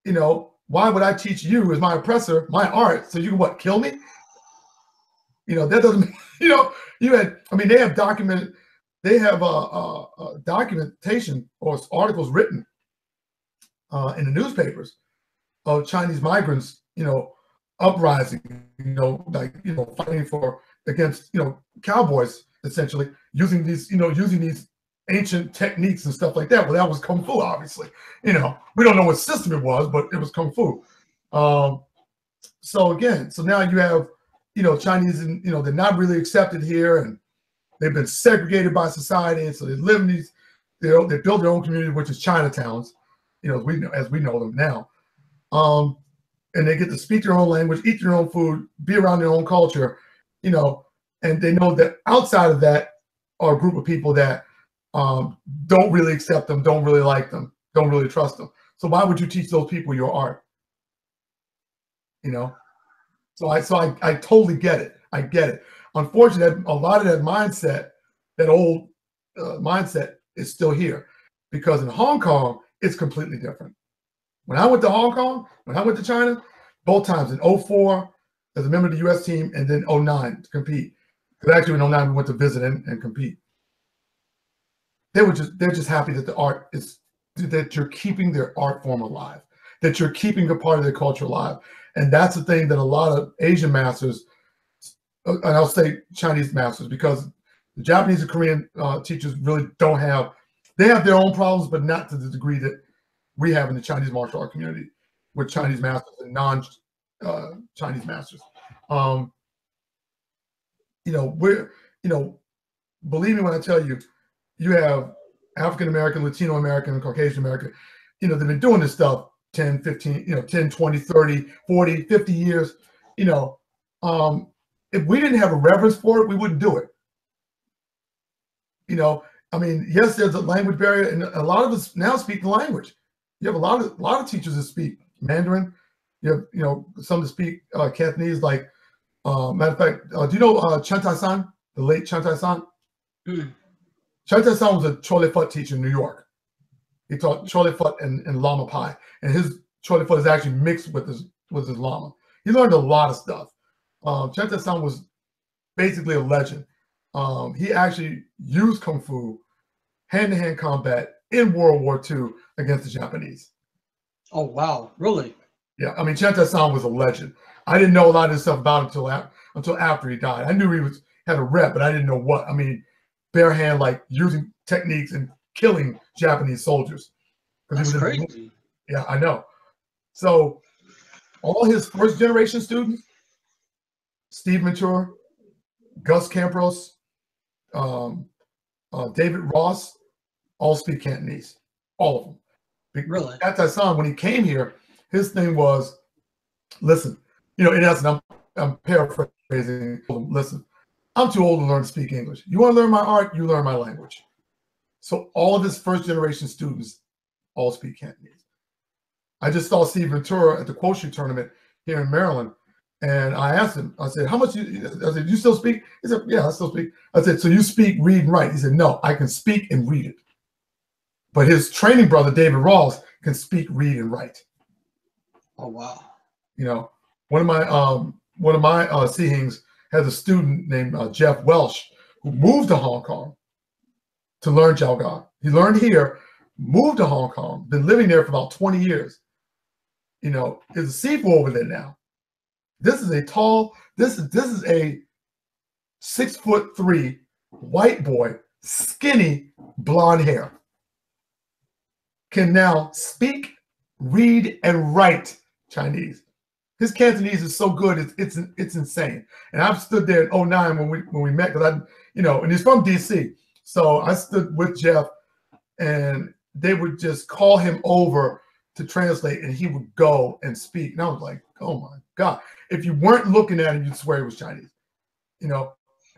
you know, why would I teach you as my oppressor my art so you can what kill me? You know, that doesn't, you know, you had, I mean, they have documented, they have a, a, a documentation or articles written uh, in the newspapers of Chinese migrants, you know, uprising, you know, like, you know, fighting for, against, you know, cowboys, essentially, using these, you know, using these ancient techniques and stuff like that. Well, that was Kung Fu, obviously. You know, we don't know what system it was, but it was Kung Fu. Um, so again, so now you have, you know, Chinese and you know they're not really accepted here, and they've been segregated by society, and so they live in these. They they build their own community, which is Chinatowns, you know, as we know as we know them now. Um, and they get to speak their own language, eat their own food, be around their own culture, you know, and they know that outside of that are a group of people that um, don't really accept them, don't really like them, don't really trust them. So why would you teach those people your art? You know, so I so I, I totally get it. I get it. Unfortunately, a lot of that mindset, that old uh, mindset, is still here, because in Hong Kong it's completely different. When I went to Hong Kong, when I went to China, both times in 04 as a member of the U.S. team, and then 09 to compete. Because actually in 09 we went to visit and, and compete. They were just they're just happy that the art is that you're keeping their art form alive, that you're keeping a part of their culture alive. And that's the thing that a lot of Asian masters, uh, and I'll say Chinese masters, because the Japanese and Korean uh, teachers really don't have, they have their own problems, but not to the degree that we have in the Chinese martial art community with Chinese masters and non-Chinese uh, Chinese masters. Um, you know, we're, you know, believe me when I tell you, you have African American, Latino American, Caucasian American, you know, they've been doing this stuff 10, 15, you know, 10, 20, 30, 40, 50 years, you know, um, if we didn't have a reverence for it, we wouldn't do it. You know, I mean, yes, there's a language barrier, and a lot of us now speak the language. You have a lot of a lot of teachers that speak Mandarin. You have, you know, some to speak uh, Cantonese. Like, uh, matter of fact, uh, do you know uh, Chen Tai-san, the late Chen Tai-san? Mm. Chen Tai-san was a Choy Li Fut teacher in New York. He taught Choy Li Fut and, and Lama Pai and his Choy Li Fut is actually mixed with his with his Lama. He learned a lot of stuff. Um, Chen Tai-san was basically a legend. Um, he actually used kung fu, hand-to-hand combat in World War II against the Japanese. Oh wow, really? Yeah, I mean Chen Tai-san was a legend. I didn't know a lot of this stuff about him until after, until after he died. I knew he was had a rep, but I didn't know what. I mean, bare hand like using techniques and killing Japanese soldiers. That's crazy. Yeah, I know. So all his first generation students, Steve Mature, Gus Campos, um, uh, David Ross, all speak Cantonese. All of them. Really? At that time, when he came here, his thing was, listen, you know, in essence, I'm, I'm paraphrasing. Listen, I'm too old to learn to speak English. You want to learn my art, you learn my language. So all of his first generation students all speak Cantonese. I just saw Steve Ventura at the Kuoshu tournament here in Maryland. And I asked him, I said, how much you, I said, you still speak? He said, yeah, I still speak. I said, so you speak, read, and write? He said, no, I can speak and read it. But his training brother, David Ross, can speak, read, and write. Oh, wow. You know, one of my, um, one of my uh, Sihings has a student named uh, Jeff Welsh who moved to Hong Kong to learn Ga. He learned here, moved to Hong Kong, been living there for about 20 years you know, is a Sifu over there now. This is a tall, this is this is a six foot three white boy, skinny, blonde hair. Can now speak, read, and write Chinese. His Cantonese is so good, it's it's it's insane. And I've stood there in 09 when we when we met, because I, you know, and he's from DC. So I stood with Jeff and they would just call him over to translate, and he would go and speak. And I was like, oh my god! If you weren't looking at him, you'd swear he was Chinese. You know.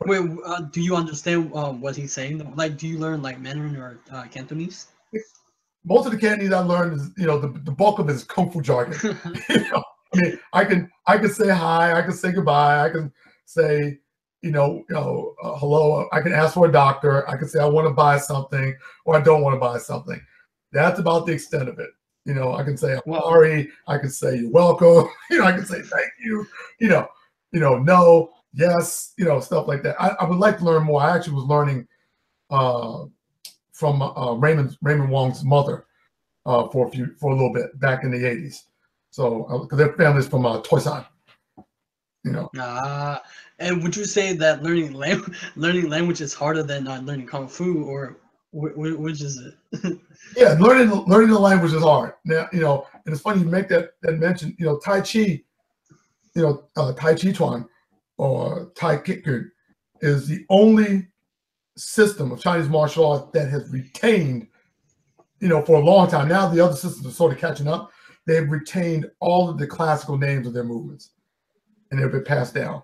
Wait, uh, do you understand uh, what he's saying? Like, do you learn like Mandarin or uh, Cantonese? Most of the Cantonese I learned is, you know, the, the bulk of it is kung fu jargon. you know, I mean, I can I can say hi, I can say goodbye, I can say, you know, you know, uh, hello. I can ask for a doctor. I can say I want to buy something or I don't want to buy something. That's about the extent of it. You know, I can say I'm well, sorry. I can say you're welcome. you know, I can say thank you. You know, you know, no. yes, you know, stuff like that. I, I would like to learn more. I actually was learning uh, from uh, Raymond Raymond Wong's mother uh, for a few for a little bit back in the '80s. So because uh, their family's from uh, Toisan, you know. Ah, and would you say that learning language learning language is harder than uh, learning kung fu, or wh- wh- which is it? yeah, learning learning the language is hard. Now, you know, and it's funny you make that that mention. You know, Tai Chi, you know, uh, Tai Chi Chuan or Tai Kickun is the only system of Chinese martial arts that has retained, you know, for a long time. Now the other systems are sort of catching up. They've retained all of the classical names of their movements, and they've been passed down.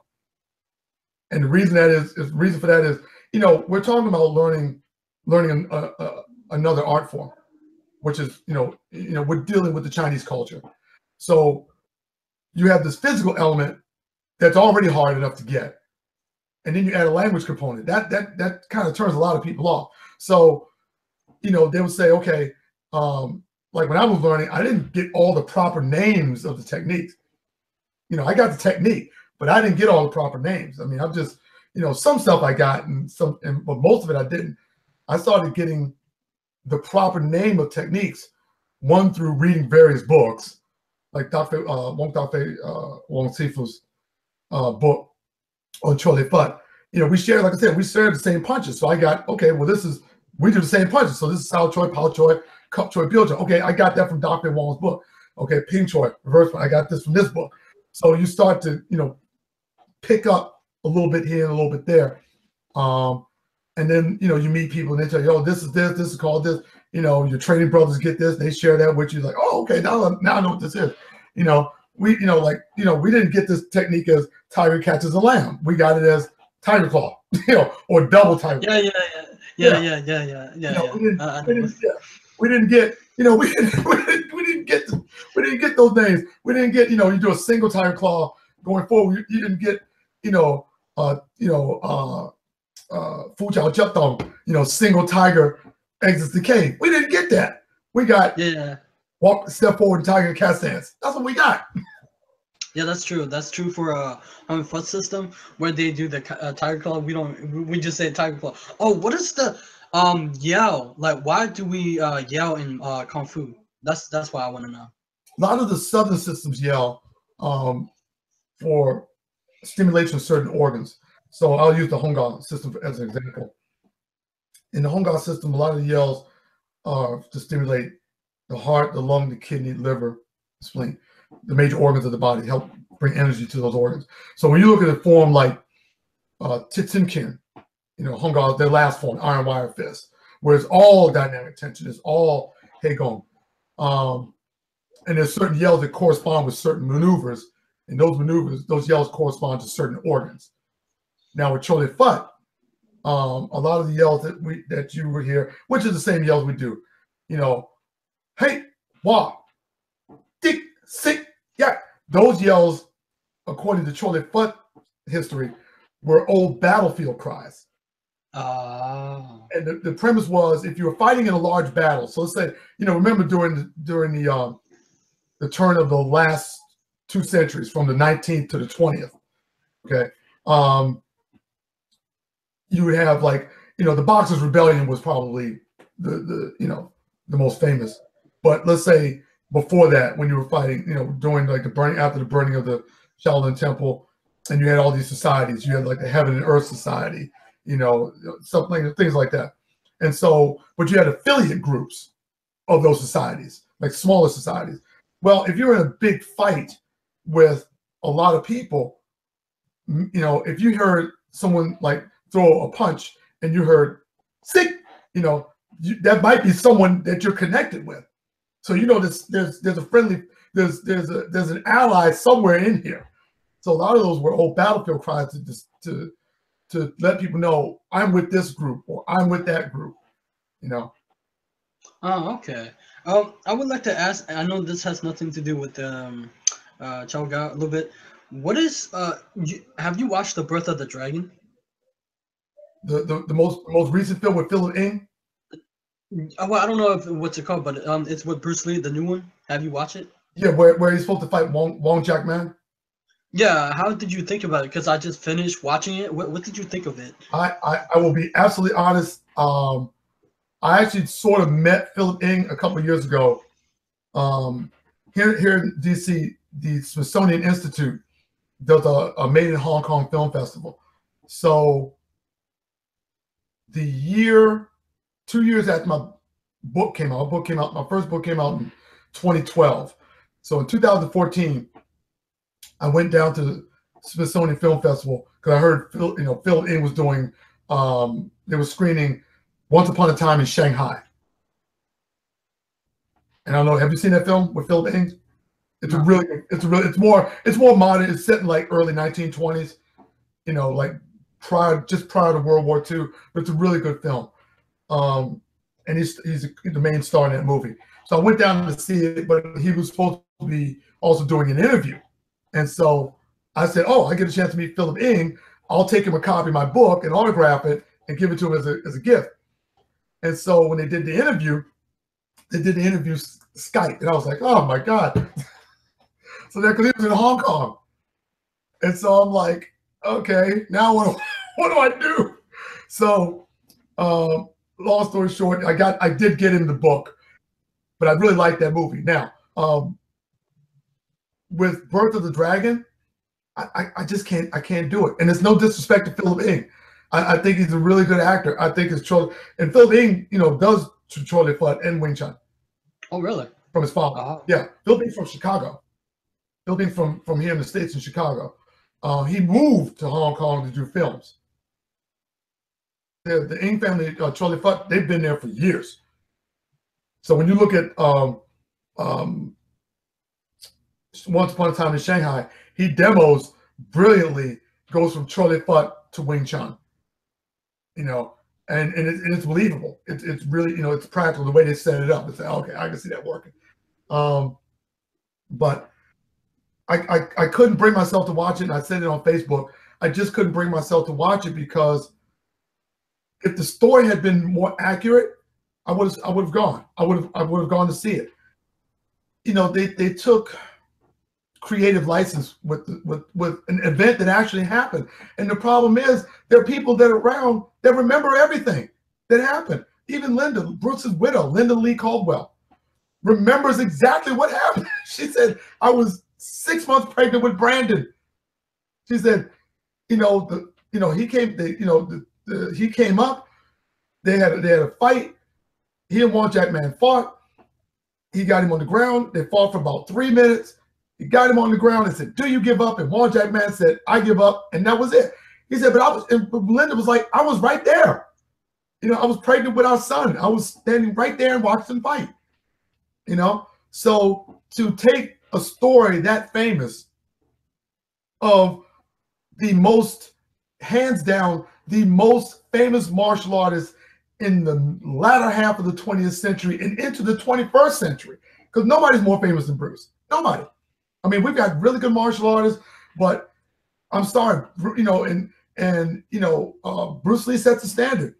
And the reason that is, is the reason for that is, you know, we're talking about learning, learning a, a, another art form, which is, you know, you know, we're dealing with the Chinese culture. So you have this physical element that's already hard enough to get, and then you add a language component. That that that kind of turns a lot of people off. So, you know, they would say, okay, um, like when I was learning, I didn't get all the proper names of the techniques. You know, I got the technique, but I didn't get all the proper names. I mean, I'm just, you know, some stuff I got and some, and, but most of it I didn't. I started getting the proper name of techniques, one through reading various books, like Dr. Uh, Wong Dr. Uh, Wong Sifu's uh, book on Choy Li Fut. You know, we share, like I said, we share the same punches. So I got, okay, well, this is, we do the same punches. So this is Sao Choi, Pao Choi, Cup Choi, Bill Choi. Okay, I got that from Dr. Wong's book. Okay, Ping Choi, reverse, one. I got this from this book. So you start to, you know, pick up a little bit here and a little bit there. Um, and then, you know, you meet people and they tell you, oh, this is this, this is called this. You know, your training brothers get this, they share that with you. Like, oh, okay, now, now I know what this is. You know, we, you know, like, you know, we didn't get this technique as tiger catches a lamb. We got it as tiger claw, you know, or double tiger. Yeah, yeah, yeah. Yeah, yeah, yeah, yeah, yeah. yeah, you know, yeah. We, didn't, uh, we, didn't, yeah, we didn't get, you know, we didn't, we didn't, we didn't get, we didn't get those names. We didn't get, you know, you do a single tiger claw going forward. You, you didn't get, you know, uh, you know, uh, uh, Fu Jiao Jiao you know, single tiger exits the cave. We didn't get that. We got yeah, walk, step forward, tiger cat stance. That's what we got. Yeah, that's true. That's true for uh, um, foot system where they do the uh, tiger claw. We don't. We just say tiger claw. Oh, what is the um yell? Like, why do we uh yell in uh kung fu? That's that's what I want to know. A lot of the southern systems yell um for stimulation of certain organs. So I'll use the Hung Gar system as an example. In the Hung Gar system, a lot of the yells are to stimulate the heart, the lung, the kidney, liver, spleen the major organs of the body, help bring energy to those organs. So when you look at a form like uh, Titsimkin, you know, Hung Gar, their last form, Iron Wire Fist, where it's all dynamic tension, it's all Heigong. Um, and there's certain yells that correspond with certain maneuvers, and those maneuvers, those yells correspond to certain organs. Now with Choy Li Fut, um, a lot of the yells that we that you would hear, which are the same yells we do, you know, hey, wah, dick, sick, yeah. Those yells, according to Choy Li Fut history, were old battlefield cries. Oh. And the, the premise was if you were fighting in a large battle, so let's say, you know, remember during the, during the um, the turn of the last two centuries, from the 19th to the 20th, okay, um, you would have like, you know, the Boxers' Rebellion was probably the the you know the most famous, but let's say before that when you were fighting, you know, during like the burning after the burning of the Shaolin Temple, and you had all these societies. You had like the Heaven and Earth Society, you know, something things like that. And so, but you had affiliate groups of those societies, like smaller societies. Well, if you're in a big fight with a lot of people, you know, if you heard someone like throw a punch and you heard sick, you know, you, that might be someone that you're connected with. So you know there's there's there's a friendly there's there's a there's an ally somewhere in here. So a lot of those were old battlefield cries to just to to let people know I'm with this group or I'm with that group. You know. Oh, okay. Um, I would like to ask. I know this has nothing to do with um, uh, Jow Ga a little bit. What is uh? You, have you watched The Birth of the Dragon? The the, the most most recent film with Philip Ng. Uh, well, I don't know if what's it called, but um, it's with Bruce Lee, the new one. Have you watched it? Yeah, where, where he's supposed to fight Wong Wong Jack Man. Yeah, how did you think about it? Because I just finished watching it. What, what did you think of it? I, I, I will be absolutely honest. Um, I actually sort of met Philip Ng a couple of years ago. Um, here, here in DC, the Smithsonian Institute does a, a Made in Hong Kong Film Festival. So the year, two years after my book came out, my book came out, my first book came out in 2012. So in 2014, I went down to the Smithsonian Film Festival because I heard Phil, you know, Phil Ng was doing, um, they were screening Once Upon a Time in Shanghai. And I don't know, have you seen that film with Phil Ng? It's a really, it's a really, it's more, it's more modern. It's set in like early 1920s, you know, like prior, just prior to World War II. But it's a really good film. Um, and he's he's the main star in that movie. So I went down to see it, but he was supposed to be also doing an interview. And so I said, "Oh, I get a chance to meet Philip Ng. I'll take him a copy of my book and autograph it and give it to him as a, as a gift." And so when they did the interview, they did the interview Skype, and I was like, "Oh my god!" so that because he was in Hong Kong, and so I'm like, "Okay, now what? What do I do?" So, um, long story short, I got I did get him the book, but I really like that movie. Now, um, with Birth of the Dragon, I, I, I just can't I can't do it. And it's no disrespect to Philip Ng. I, I think he's a really good actor. I think it's Charlie and Philip Ng, you know, does Ch- Choy Li Fut and Wing Chun Oh, really? from his father. Oh, Yeah, Philip Ng's from Chicago. Philip Ng from from here in the states in Chicago. Uh, he moved to Hong Kong to do films. The, the Ng family, uh, Choy Li Fut, they've been there for years. So when you look at um, um, Once Upon a Time in Shanghai, he demos brilliantly, goes from Choy Li Fut to Wing Chun. You know, and and, it, and it's believable. It's it's really you know it's practical the way they set it up. It's like okay, I can see that working. Um, but I, I I couldn't bring myself to watch it. And I said it on Facebook. I just couldn't bring myself to watch it because if the story had been more accurate, I would I would have gone. I would have I would have gone to see it. You know, they they took creative license with with with an event that actually happened. And the problem is there are people that are around that remember everything that happened. Even Linda, Bruce's widow, Linda Lee Cadwell, remembers exactly what happened. She said, I was six months pregnant with Brandon. She said, you know, the you know, he came, the, you know, the, the, he came up, they had they had a fight. He and Wong Jack Man fought. He got him on the ground. They fought for about three minutes. He got him on the ground and said, "Do you give up?" And Wong Jack Man said, "I give up," and that was it. He said, "But I was." And Linda was like, "I was right there. You know, I was pregnant with our son. I was standing right there and watched them fight. You know, so to take a story that famous of the most, hands down, the most famous martial artist in the latter half of the 20th century and into the 21st century, because nobody's more famous than Bruce. Nobody. I mean, we've got really good martial artists, but I'm sorry, you know, and and you know, uh, Bruce Lee sets the standard.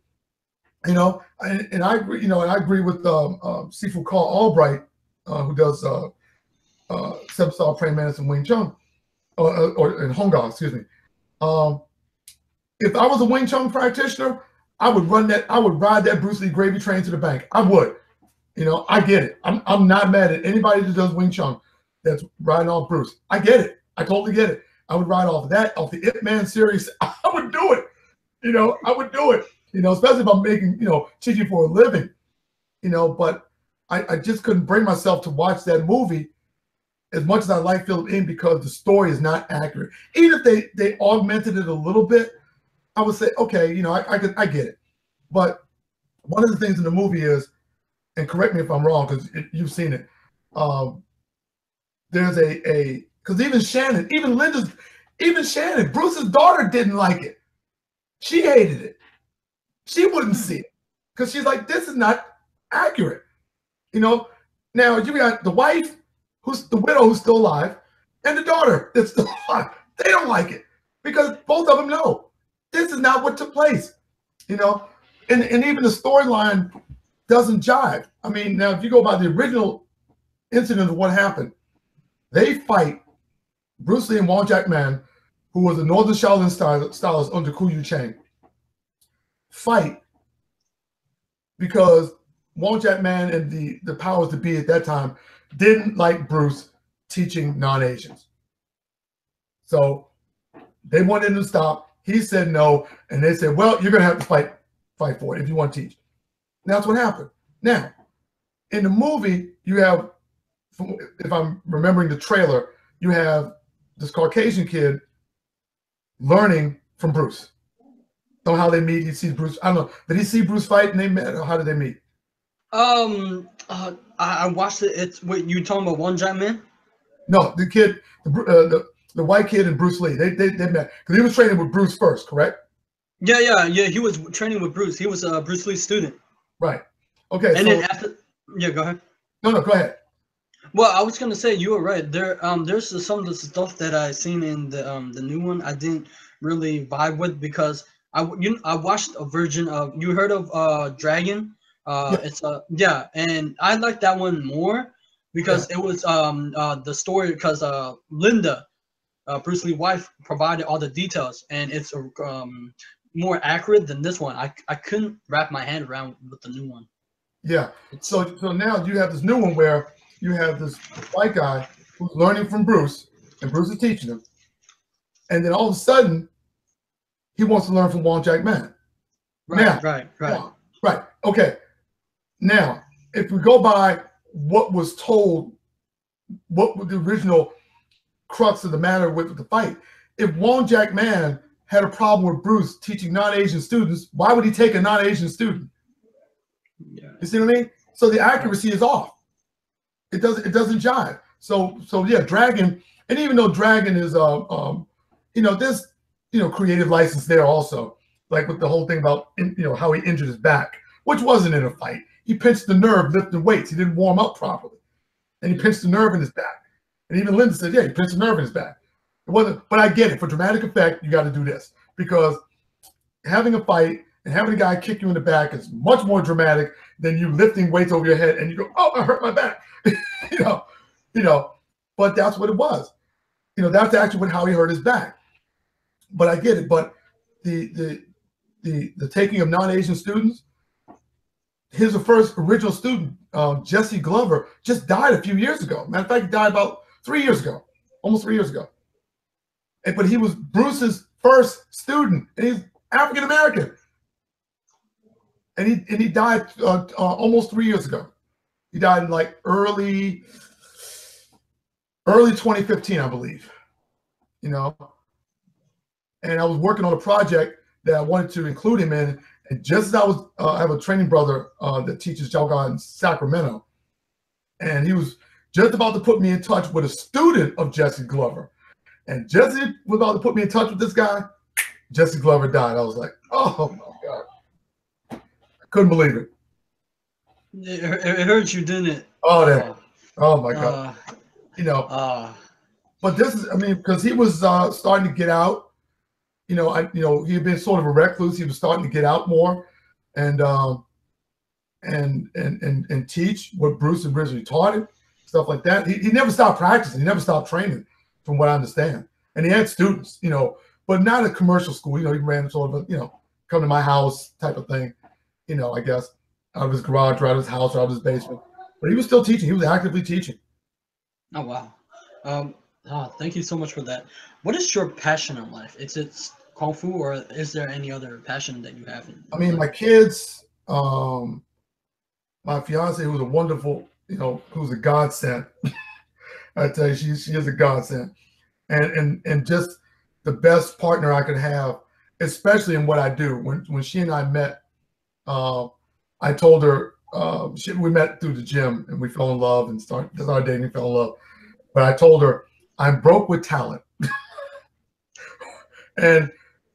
You know, and, and I agree, you know, and I agree with um, uh, Sifu Carl Albright, uh, who does uh, uh, Seven Star Praying Mantis and Wing Chun, or, or, Hong Kong, excuse me. Um, if I was a Wing Chun practitioner, I would run that, I would ride that Bruce Lee gravy train to the bank. I would. You know, I get it. I'm, I'm not mad at anybody that does Wing Chun that's riding off Bruce. I get it. I totally get it. I would ride off of that, off the Ip Man series. I would do it. You know, I would do it. You know, especially if I'm making, you know, teaching for a living. You know, but I, I just couldn't bring myself to watch that movie as much as I like Philip Ng because the story is not accurate. Even if they they augmented it a little bit, I would say, okay, you know, I I, could, I get it. But one of the things in the movie is, and correct me if I'm wrong because you've seen it. Um, there's a a because even Shannon, even Linda's, even Shannon, Bruce's daughter didn't like it. She hated it. She wouldn't see it because she's like, this is not accurate. You know. Now you got the wife, who's the widow who's still alive, and the daughter that's still alive. They don't like it because both of them know this is not what took place. You know, and and even the storyline doesn't jive. I mean, now if you go by the original incident of what happened, they fight Bruce Lee and Wong Jack Man, who was a Northern Shaolin style, stylist under Ku Yu Chang, fight because Wong Jack Man and the, the powers to be at that time didn't like Bruce teaching non-Asians. So they wanted him to stop. He said no, and they said, "Well, you're going to have to fight fight for it if you want to teach." And that's what happened. Now, in the movie, you have, if I'm remembering the trailer, you have this Caucasian kid learning from Bruce. Know how they meet? He sees Bruce. I don't know. Did he see Bruce fight and they met? Or how did they meet? Um, uh, I, I watched it. It's wait, you talking about Wong Jack Man? No, the kid, the uh, the, the white kid and Bruce Lee. They they, they met because he was training with Bruce first, correct? Yeah, yeah, yeah. He was training with Bruce. He was a Bruce Lee student. Right. Okay. And so, then after, yeah, go ahead. no, no, go ahead. Well, I was gonna say you were right. There, um, there's some of the stuff that I seen in the um the new one I didn't really vibe with because I you I watched a version of you heard of uh Dragon. Uh, Yeah. it's a yeah, and I like that one more because it was um uh the story because uh Linda, uh Bruce Lee wife provided all the details and it's um more accurate than this one. I I couldn't wrap my hand around with the new one. Yeah. So so now you have this new one where you have this white guy who's learning from Bruce, and Bruce is teaching him, and then all of a sudden, he wants to learn from Wong Jack Man. Right, Now- right, right. Right. Okay. Now, if we go by what was told, what the original crux of the matter with the fight, if Wong Jack Man had a problem with Bruce teaching non-Asian students, why would he take a non-Asian student? Yeah. You see what I mean? So the accuracy is off. It doesn't it doesn't jive. So so yeah, Dragon, and even though Dragon is uh, um, you know, there's you know creative license there also, like with the whole thing about you know how he injured his back, which wasn't in a fight. He pinched the nerve lifting weights. He didn't warm up properly, and he pinched the nerve in his back. And even Linda said, yeah, he pinched the nerve in his back. It wasn't, but I get it. For dramatic effect, you got to do this because having a fight and having a guy kick you in the back is much more dramatic than you lifting weights over your head and you go, "Oh, I hurt my back," you know, you know. But that's what it was. You know, that's actually what how he hurt his back. But I get it. But the the the the taking of non-Asian students. Here's the first original student, um, Jesse Glover, just died a few years ago. Matter of fact, he died about three years ago, almost three years ago. And, but he was Bruce's first student, and he's African American and he and he died uh, uh, almost three years ago. He died in like early early 2015, I believe. You know, and I was working on a project that I wanted to include him in, and just as I was, uh, I have a training brother uh, that teaches Jow Ga in Sacramento, and he was just about to put me in touch with a student of Jesse Glover, and Jesse was about to put me in touch with this guy. Jesse Glover died. I was like, oh my god. I Couldn't believe it. It, it hurt you, didn't it? Oh, that. Oh my god. Uh, You know, uh, but this is. I mean, because he was uh, starting to get out. You know, I. You know, he had been sort of a recluse. He was starting to get out more, and um, and and and and teach what Bruce and originally taught him, stuff like that. He, he never stopped practicing. He never stopped training, from what I understand. And he had students, you know, but not a commercial school. You know, he ran sort of a, you know, come to my house type of thing. You know, I guess out of his garage, or out of his house, or out of his basement. But he was still teaching. He was actively teaching. oh wow. Um, ah, thank you so much for that. What is your passion in life? Is it kung fu, or is there any other passion that you have? In I mean, my kids, um, my fiance, who was a wonderful, you know, who's a godsend. I tell you, she she is a godsend, and and and just the best partner I could have, especially in what I do. When when she and I met, uh, I told her uh, she, we met through the gym and we fell in love and started started dating, fell in love. But I told her I'm broke with talent, and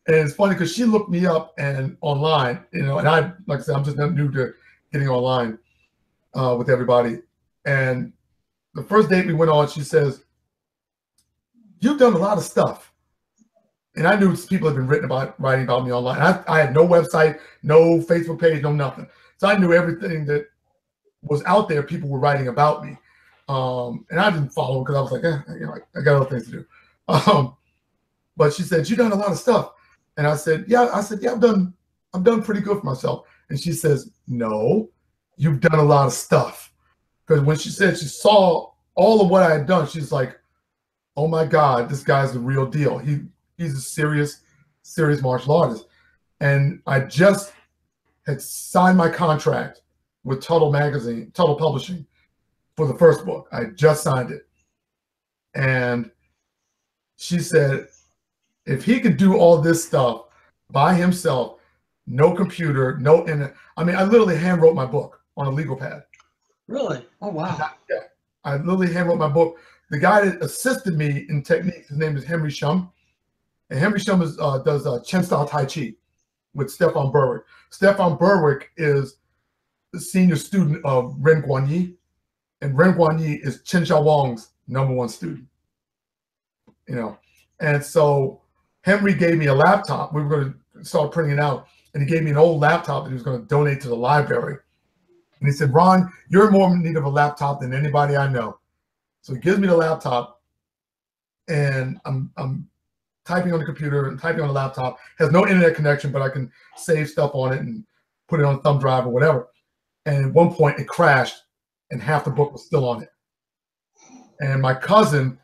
and it's funny because she looked me up and online, you know, and I, like I said, I'm just new to getting online uh, with everybody. And the first date we went on, she says, "You've done a lot of stuff," and I knew people had been written about writing about me online. I, I had no website, no Facebook page, no nothing, so I knew everything that was out there. People were writing about me, um, and I didn't follow because I was like, eh, you know, I, I got other things to do. Um, but she said, You've done a lot of stuff," and I said, "Yeah." I said, "Yeah, I've done. I've done pretty good for myself." And she says, "No, you've done a lot of stuff." Because when she said she saw all of what I had done, she's like, "Oh my God, this guy's the real deal. He he's a serious, serious martial artist." And I just had signed my contract with Tuttle Magazine, Tuttle Publishing, for the first book. I just signed it, and she said, if he could do all this stuff by himself, no computer, no internet. I mean, I literally handwrote my book on a legal pad. Really? Oh wow. Yeah. I literally hand wrote my book. The guy that assisted me in technique, his name is Henry Shum. And Henry Shum is, uh, does uh, Chen style Tai Chi with Stephan Berwick. Stephan Berwick is the senior student of Ren Guangyi. And Ren Guangyi is Chen Xiaowang's number one student. You know, and so Henry gave me a laptop. We were going to start printing it out. And he gave me an old laptop that he was going to donate to the library. And he said, Ron, you're more in need of a laptop than anybody I know. So he gives me the laptop and I'm, I'm typing on the computer and typing on the laptop. Has no internet connection, but I can save stuff on it and put it on a thumb drive or whatever. And at one point it crashed and half the book was still on it. And my cousin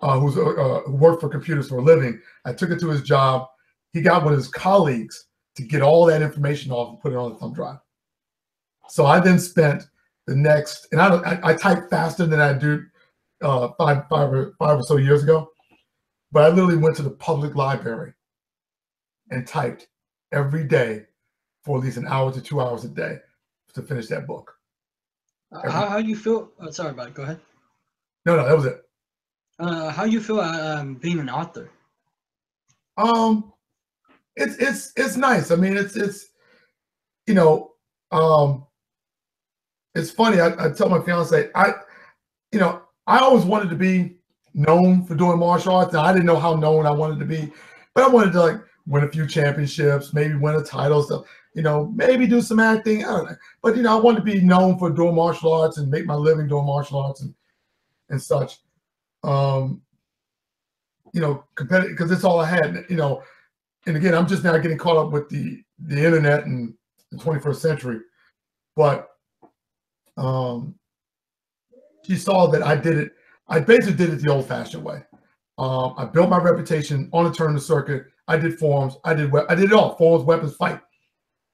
uh, who's uh, uh, who worked for computers for a living. I took it to his job. He got one of his colleagues to get all that information off and put it on the thumb drive. So I then spent the next, and I I, I type faster than I do uh, five five or five or so years ago, but I literally went to the public library and typed every day for at least an hour to two hours a day to finish that book. How, how do you feel? Oh, sorry about it. Go ahead. No, no, that was it. Uh, how you feel uh, um, being an author? Um, it's it's it's nice. I mean, it's it's you know, um, it's funny. I, I tell my fiance, I, you know, I always wanted to be known for doing martial arts. Now I didn't know how known I wanted to be, but I wanted to like win a few championships, maybe win a title, stuff. You know, maybe do some acting. I don't know, but you know, I wanted to be known for doing martial arts and make my living doing martial arts and and such um, you know, competitive because it's all I had. You know, and again, I'm just now getting caught up with the the internet and the 21st century. But um, she saw that I did it. I basically did it the old-fashioned way. Um, I built my reputation on the tournament circuit. I did forms. I did I did it all. Forms, weapons, fight.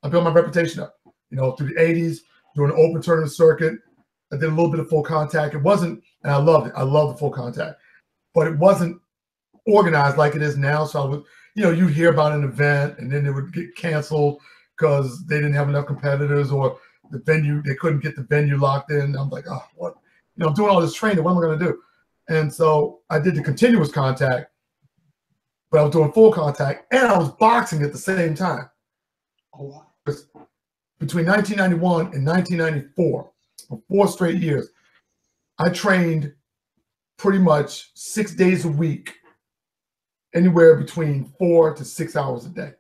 I built my reputation up. You know, through the 80s, doing the open tournament circuit. I did a little bit of full contact. It wasn't and I loved it. I loved the full contact, but it wasn't organized like it is now. So I was, you know, you hear about an event and then it would get canceled because they didn't have enough competitors or the venue they couldn't get the venue locked in. I'm like, oh, what? You know, I'm doing all this training. What am I going to do? And so I did the continuous contact, but I was doing full contact and I was boxing at the same time. Oh, between 1991 and 1994, for four straight years, I trained pretty much six days a week, anywhere between four to six hours a day.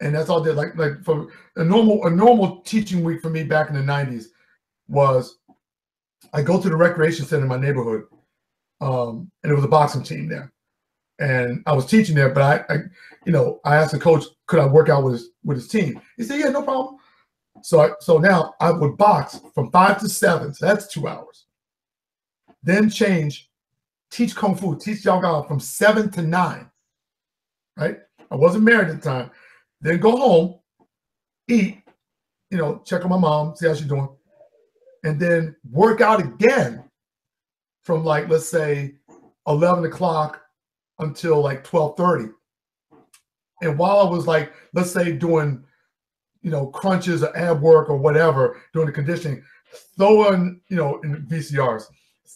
And that's all I did. Like like for a normal a normal teaching week for me back in the 90s was I go to the recreation center in my neighborhood. Um, and it was a boxing team there. And I was teaching there, but I, I you know, I asked the coach, could I work out with his with his team? He said, Yeah, no problem. So I, so now I would box from five to seven. So that's two hours. Then change, teach kung fu, teach Jow from seven to nine. Right? I wasn't married at the time. Then go home, eat, you know, check on my mom, see how she's doing, and then work out again from like let's say 11 o'clock until like 12:30. And while I was like, let's say doing you know, crunches or ab work or whatever during the conditioning, throw in, you know, in VCRs,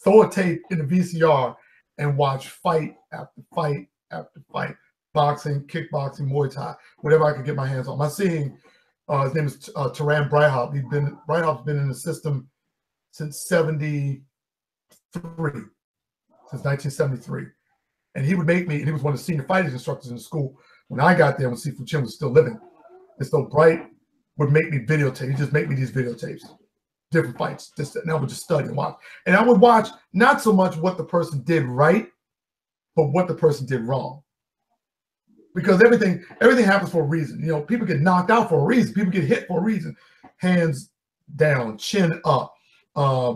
throw a tape in the VCR and watch fight after fight after fight, boxing, kickboxing, Muay Thai, whatever I could get my hands on. I'm seeing, uh, his name is uh, Taran. He's been, Breithaupt been in the system since 73, since 1973. And he would make me, and he was one of the senior fighting instructors in the school when I got there when Sifu Chin was still living. And so Bright would make me videotape. He just make me these videotapes, different fights. Just and I would just study and watch. And I would watch not so much what the person did right, but what the person did wrong. Because everything everything happens for a reason. You know, people get knocked out for a reason. People get hit for a reason. Hands down, chin up, uh,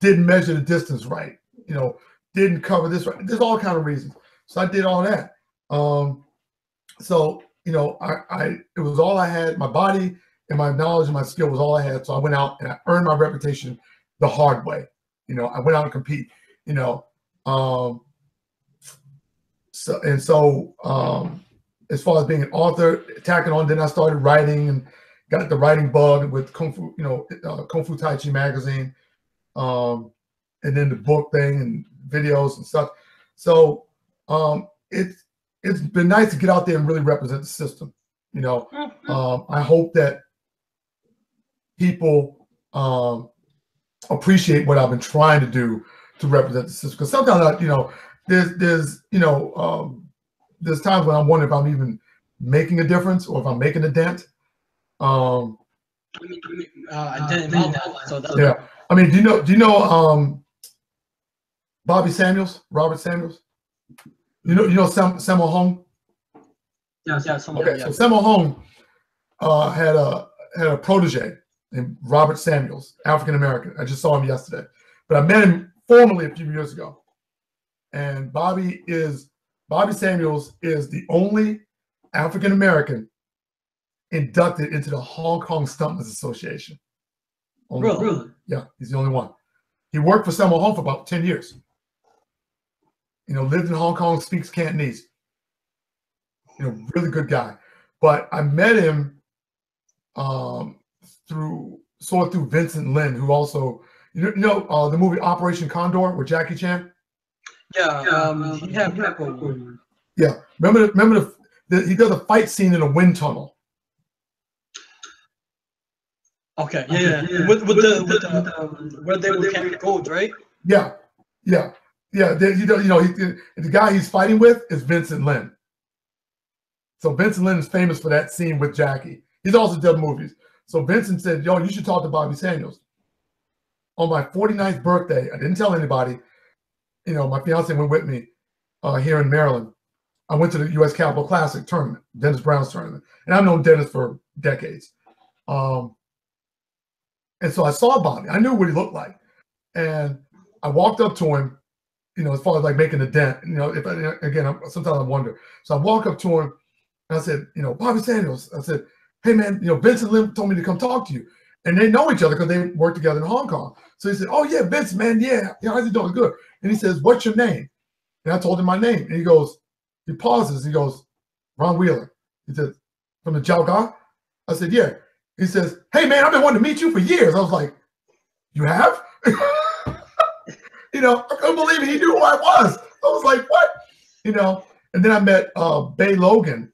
didn't measure the distance right. You know, didn't cover this right. There's all kind of reasons. So I did all that. Um, so you know, I, I it was all I had. My body and my knowledge and my skill was all I had. So I went out and I earned my reputation the hard way. You know, I went out and compete. You know, um, so and so um, as far as being an author, tacking on, then I started writing and got the writing bug with Kung Fu, you know, uh, Kung Fu Tai Chi magazine, um, and then the book thing and videos and stuff. So um, it's it's been nice to get out there and really represent the system. You know, mm-hmm. um, I hope that people um, appreciate what I've been trying to do to represent the system. Because sometimes, I, you know, there's there's you know um, there's times when I'm wondering if I'm even making a difference or if I'm making a dent. Um, I mean, uh, I didn't know that. So yeah, I mean, do you know do you know um, Bobby Samuels, Robert Samuels? You know, you know Sam, Sammo Hung. Yes, yes. Okay, yeah. so Sammo Hung uh, had a had a protege named Robert Samuels, African American. I just saw him yesterday, but I met him formally a few years ago. And Bobby is Bobby Samuels is the only African American inducted into the Hong Kong Stuntmans Association. Only really? really? Yeah, he's the only one. He worked for Sammo Hung for about 10 years. You know, lived in Hong Kong, speaks Cantonese. You know, really good guy. But I met him um, through saw it through Vincent Lyn, who also you know, you know uh, the movie Operation Condor with Jackie Chan. Yeah, um, he had Purple. Yeah, remember the, remember the, the, he does a fight scene in a wind tunnel. Okay, yeah, yeah, yeah. With, with, the, with the, the where they were carrying gold, right? Yeah, yeah, yeah. They, you know, you know, he, the guy he's fighting with is Vincent Lyn. So Vincent Lyn is famous for that scene with Jackie. He's also done movies. So Vincent said, "Yo, you should talk to Bobby Samuels." On my 49th birthday, I didn't tell anybody. You know, my fiance went with me uh, here in Maryland. I went to the U.S. Capital Classic tournament, Dennis Brown's tournament, and I've known Dennis for decades. Um, and so I saw Bobby. I knew what he looked like, and I walked up to him. You know, as far as like making a dent. You know, if I, again, I'm, sometimes I wonder. So I walk up to him, and I said, you know, Bobby Samuels. I said, hey man, you know, Vincent Lyn told me to come talk to you. And they know each other because they work together in Hong Kong. So he said, Oh yeah, Vince, man, yeah. Yeah, how's he doing? Good. And he says, What's your name? And I told him my name. And he goes, he pauses, he goes, Ron Wheeler. He says, From the Jow Ga? I said, Yeah. He says, Hey man, I've been wanting to meet you for years. I was like, You have? you know, I couldn't believe he knew who I was. I was like, What? You know, and then I met uh Bey Logan,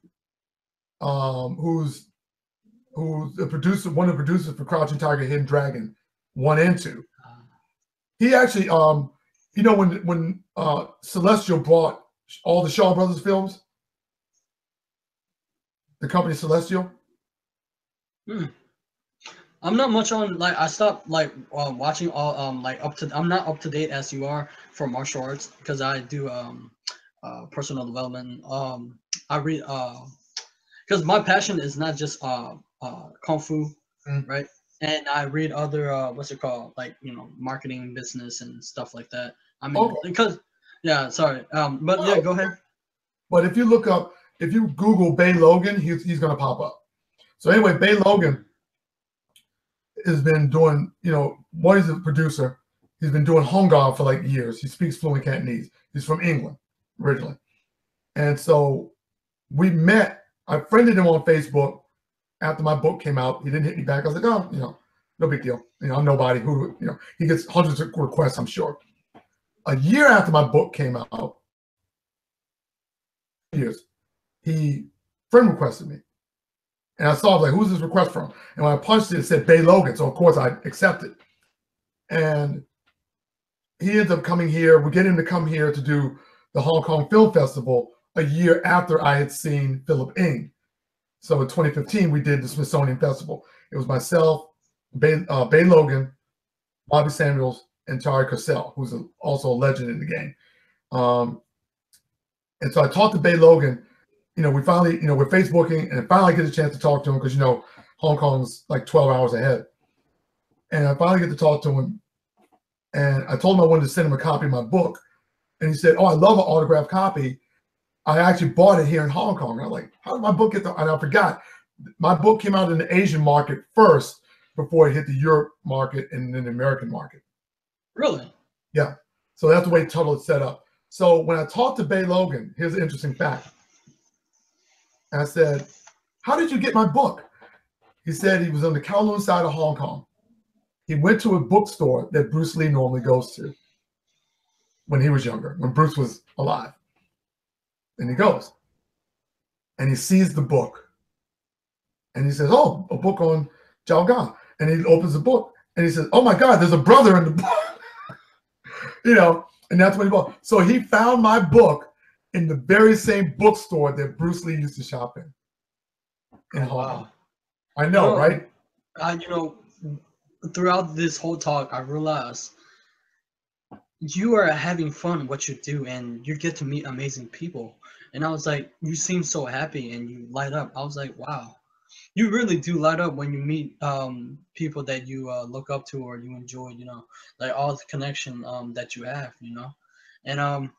um, who's who's the producer, one of the producers for Crouching Tiger, Hidden Dragon, one and two. He actually, um, you know, when when uh, Celestial bought all the Shaw Brothers films, the company Celestial. Hmm. I'm not much on like I stopped like uh, watching all um like up to I'm not up to date as you are for martial arts because I do um uh, personal development. Um, I read uh because my passion is not just uh uh, kung fu, mm. right? And I read other uh, what's it called, like you know, marketing, business, and stuff like that. I mean, okay. because yeah, sorry, um, but yeah, go ahead. But if you look up, if you Google Bey Logan, he's he's gonna pop up. So anyway, Bey Logan has been doing, you know, one he's a producer. He's been doing Hong Kong for like years. He speaks fluent Cantonese. He's from England originally, and so we met. I friended him on Facebook after my book came out, he didn't hit me back. I was like, oh, you know, no big deal. You know, I'm nobody who, you know, he gets hundreds of requests, I'm sure. A year after my book came out, years, he friend requested me. And I saw, like, who's this request from? And when I punched it, it said Bey Logan. So, of course, I accepted. And he ends up coming here. We get him to come here to do the Hong Kong Film Festival a year after I had seen Philip Ng. So in 2015, we did the Smithsonian Festival. It was myself, Bey, uh, Bey Logan, Bobby Samuels, and Tari Cassell, who's a, also a legend in the game. Um, And so I talked to Bey Logan. You know, we finally, you know, we're Facebooking and finally get a chance to talk to him because, you know, Hong Kong's like 12 hours ahead. And I finally get to talk to him. And I told him I wanted to send him a copy of my book. And he said, Oh, I love an autographed copy. I actually bought it here in Hong Kong. And I'm like, How did my book get there? And I forgot. My book came out in the Asian market first before it hit the Europe market and then the American market. Really? Yeah. So that's the way Tuttle is set up. So when I talked to Bey Logan, here's an interesting fact. I said, How did you get my book? He said he was on the Kowloon side of Hong Kong. He went to a bookstore that Bruce Lee normally goes to when he was younger, when Bruce was alive. And he goes and he sees the book and he says, Oh, a book on Jow Ga. And he opens the book and he says, Oh my God, there's a brother in the book. You know, and that's what he bought. So he found my book in the very same bookstore that Bruce Lee used to shop in. in oh, wow. I know, right? Uh, you know, throughout this whole talk, I realized you are having fun what you do and you get to meet amazing people. And I was like, you seem so happy and you light up. I was like, wow, you really do light up when you meet um, people that you uh, look up to or you enjoy, you know, like all the connection um, that you have, you know. And um,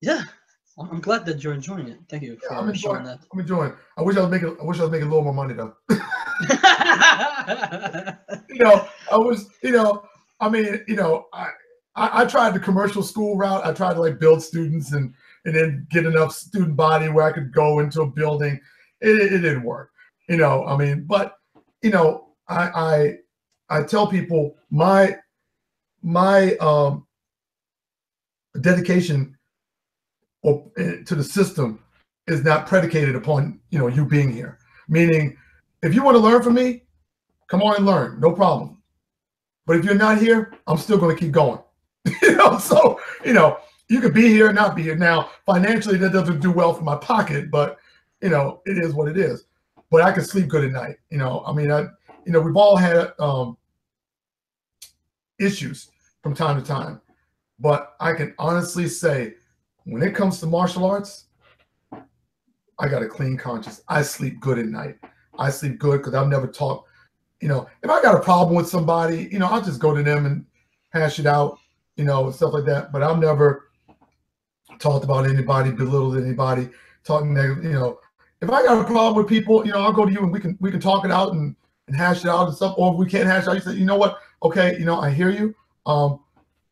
yeah, I'm glad that you're enjoying it. Thank you for yeah, I'm enjoying that. I'm enjoying. I wish I was making. I wish I was making a little more money though. you know, I was. You know, I mean, you know, I, I, I tried the commercial school route. I tried to like build students and and then get enough student body where I could go into a building. It, it, it didn't work. You know, I mean, but you know, I I I tell people my my um dedication or eh, to the system is not predicated upon you know you being here. Meaning, if you want to learn from me, come on and learn, no problem. But if you're not here, I'm still going to keep going. you know, so you know you could be here and not be here. Now, financially, that doesn't do well for my pocket, but you know it is what it is. But I can sleep good at night. You know, I mean, I you know we've all had um, issues from time to time, but I can honestly say when it comes to martial arts, I got a clean conscience. I sleep good at night. I sleep good because I've never talked. You know, if I got a problem with somebody, you know, I'll just go to them and hash it out, you know, stuff like that. But I've never talked about anybody, belittled anybody, talking negative. You know, if I got a problem with people, you know, I'll go to you and we can we can talk it out and, and hash it out and stuff. Or if we can't hash it out, you say, you know what? Okay, you know, I hear you. Um,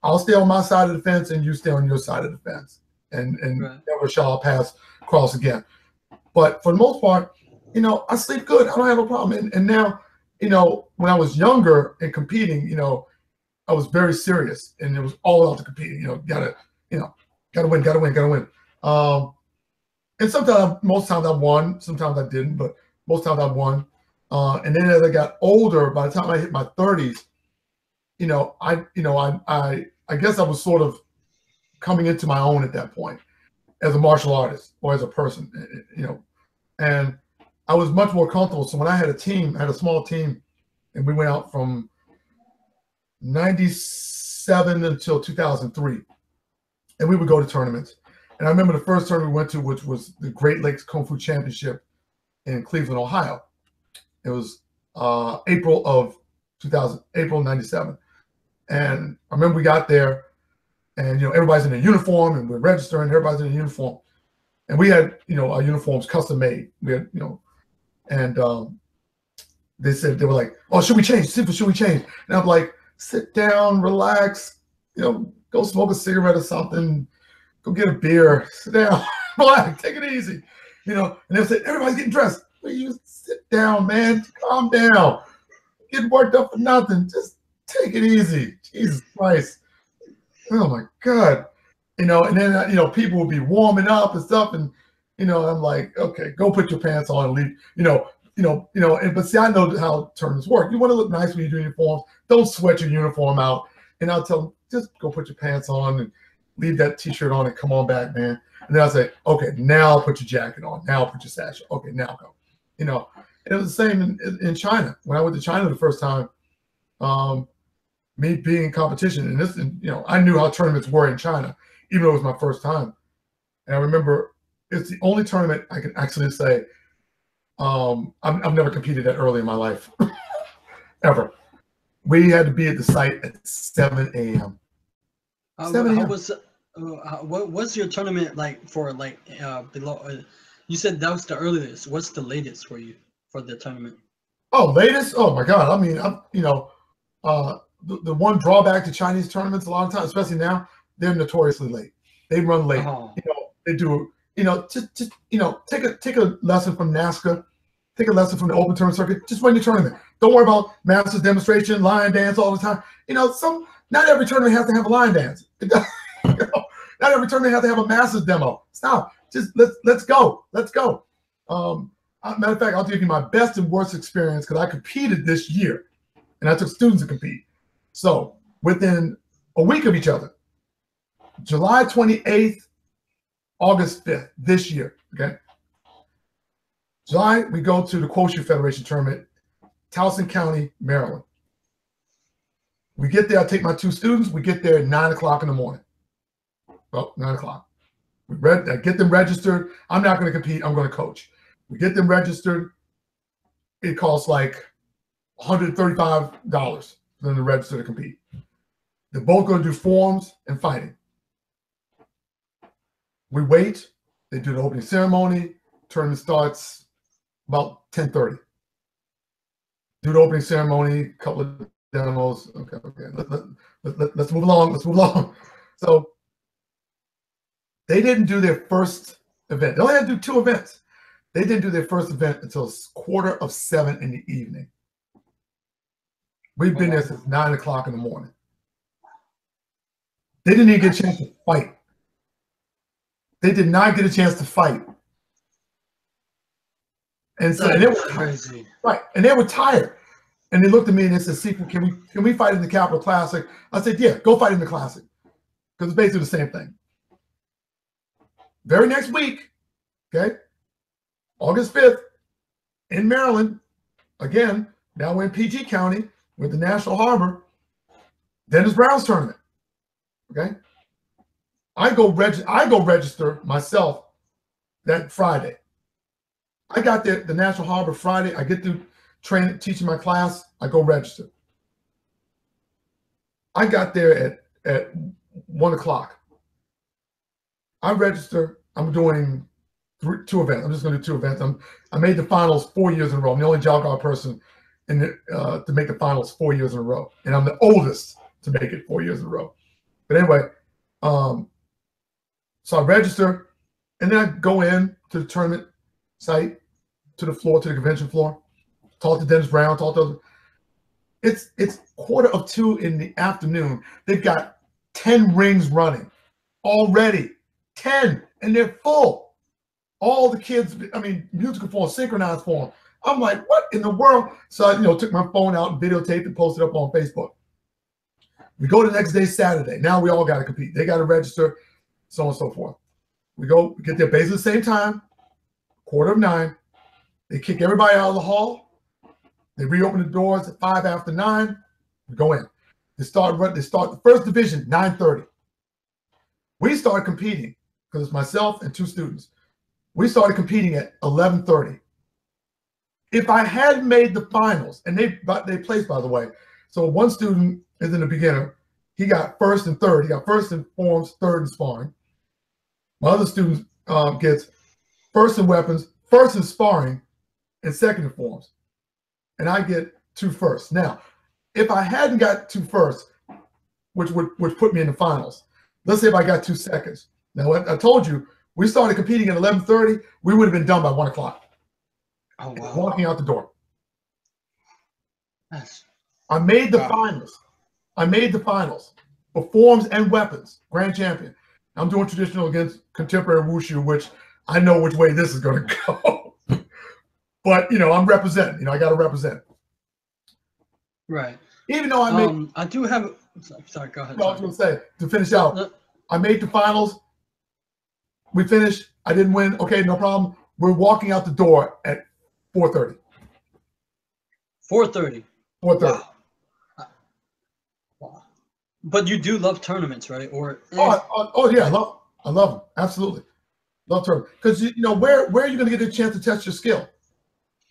I'll stay on my side of the fence and you stay on your side of the fence and and right. never shall paths cross again. But for the most part, you know, I sleep good. I don't have a problem. And, and now, you know, when I was younger and competing, you know, I was very serious and it was all out to compete. You know, gotta, you know, gotta win, gotta win, gotta win. Um, and sometimes, most times I won, sometimes I didn't, but most times I won. Uh, and then as I got older, by the time I hit my 30s, you know, I, you know, I, I, I guess I was sort of coming into my own at that point as a martial artist or as a person, eh, eh, you know, and I was much more comfortable. So when I had a team, I had a small team, and we went out from 97 until 2003, and we would go to tournaments. And I remember the first tournament we went to, which was the Great Lakes Kung Fu Championship in Cleveland, Ohio. It was uh, April of 2000, April 97. And I remember we got there and you know everybody's in a uniform and we're registering everybody's in a uniform and we had you know our uniforms custom made we had you know and um they said they were like oh should we change should we change and i'm like sit down relax you know go smoke a cigarette or something go get a beer sit down relax take it easy you know and they said everybody's getting dressed you sit down man calm down get worked up for nothing just take it easy jesus christ oh my god, you know. And then uh, you know people will be warming up and stuff, and you know I'm like, okay, go put your pants on and leave. You know, you know, you know. And but see, I know how tournaments work. You want to look nice when you do uniforms. Don't sweat your uniform out. And I'll tell them just go put your pants on and leave that t-shirt on and come on back, man. And then I'll say, okay, now put your jacket on. Now put your sash. Okay, now go. You know, it was the same in, in China. When I went to China the first time, um, me being in competition, and this, and, you know, I knew how tournaments were in China, even though it was my first time. And I remember it's the only tournament I can actually say um, i have never competed that early in my life, ever. We had to be at the site at 7 a.m. 7 how was uh, what was your tournament like for like uh, below? Uh, you said that was the earliest. What's the latest for you for the tournament? Oh, latest? Oh my God! I mean, I'm, you know, uh, the, the one drawback to Chinese tournaments a lot of times, especially now, they're notoriously late. They run late. Oh. You know, they do. You know, just just you know, take a take a lesson from NASCAR. Take a lesson from the Open Tournament circuit. Just run your tournament. Don't worry about masters demonstration, lion dance all the time. You know, some not every tournament has to have a line dance. you know, not every they have to have a massive demo. Stop. Just let's let's go. Let's go. Um, uh, matter of fact, I'll give you my best and worst experience because I competed this year, and I took students to compete. So within a week of each other, July 28th, August 5th, this year, okay? July, we go to the Kuoshu Federation tournament, Towson County, Maryland. We get there, I take my two students, we get there at nine o'clock in the morning. Well, nine o'clock. We read, I uh, get them registered. I'm not going to compete, I'm going to coach. We get them registered. It costs like $135 for them to register to compete. They're both going to do forms and fighting. We wait. They do the opening ceremony. Tournament starts about 10:30. Do the opening ceremony, couple of demos. Okay, okay. Let, let, let, let's move along. Let's move along. So they didn't do their first event. They only had to do two events. They didn't do their first event until quarter of seven in the evening. We've been there since nine o'clock in the morning. They didn't even get a chance to fight. They did not get a chance to fight. And so and they were crazy. Right. And they were tired. And they looked at me and they said, Sequel, can we can we fight in the Capital Classic? I said, Yeah, go fight in the classic. Because it's basically the same thing. Very next week, okay, August 5th, in Maryland, again, now we're in PG County with the National Harbor, Dennis Brown's tournament. Okay. I go reg- I go register myself that Friday. I got there the National Harbor Friday. I get through training, teaching my class. I go register. I got there at at one o'clock. I register. I'm doing three, two events. I'm just going to do two events. I'm I made the finals four years in a row. I'm the only Jow Ga person in the, uh, to make the finals four years in a row, and I'm the oldest to make it four years in a row. But anyway, um, so I register, and then I go in to the tournament site, to the floor, to the convention floor, talk to Dennis Brown, talk to. It's it's quarter of two in the afternoon. They've got ten rings running already, ten, and they're full. All the kids, I mean, musical form, synchronized form. I'm like, what in the world? So I, you know, took my phone out and videotaped and posted up on Facebook. We go the next day, Saturday. Now we all got to compete. They got to register so on and so forth. We go, we get there basically the same time, quarter of nine. They kick everybody out of the hall. They reopen the doors at five after nine. We go in. They start run. They start the first division nine thirty. We start competing because it's myself and two students. We started competing at eleven thirty. If I had made the finals, and they they placed by the way, so one student is in the beginner. He got first and third. He got first in forms, third in sparring. My other student um, gets first in weapons, first in sparring, and second in forms. And I get two firsts. Now, if I hadn't got two firsts, which would which put me in the finals, let's say if I got two seconds. Now, I told you we started competing at 11:30. We would have been done by one o'clock. Oh wow! Walking out the door. That's I made the wow. finals. I made the finals for forms and weapons, grand champion. I'm doing traditional against contemporary wushu, which I know which way this is going to go. but you know, I'm representing. You know, I got to represent. Right. Even though I made, um, I do have. Sorry, go ahead. No, I was going to say to finish out. No. I made the finals. We finished. I didn't win. Okay, no problem. We're walking out the door at 4:30. 4:30. 4:30. Wow. But you do love tournaments, right? Or oh, oh, oh, yeah, I love, I love them absolutely. Love tournaments. Because you know where where are you going to get a chance to test your skill?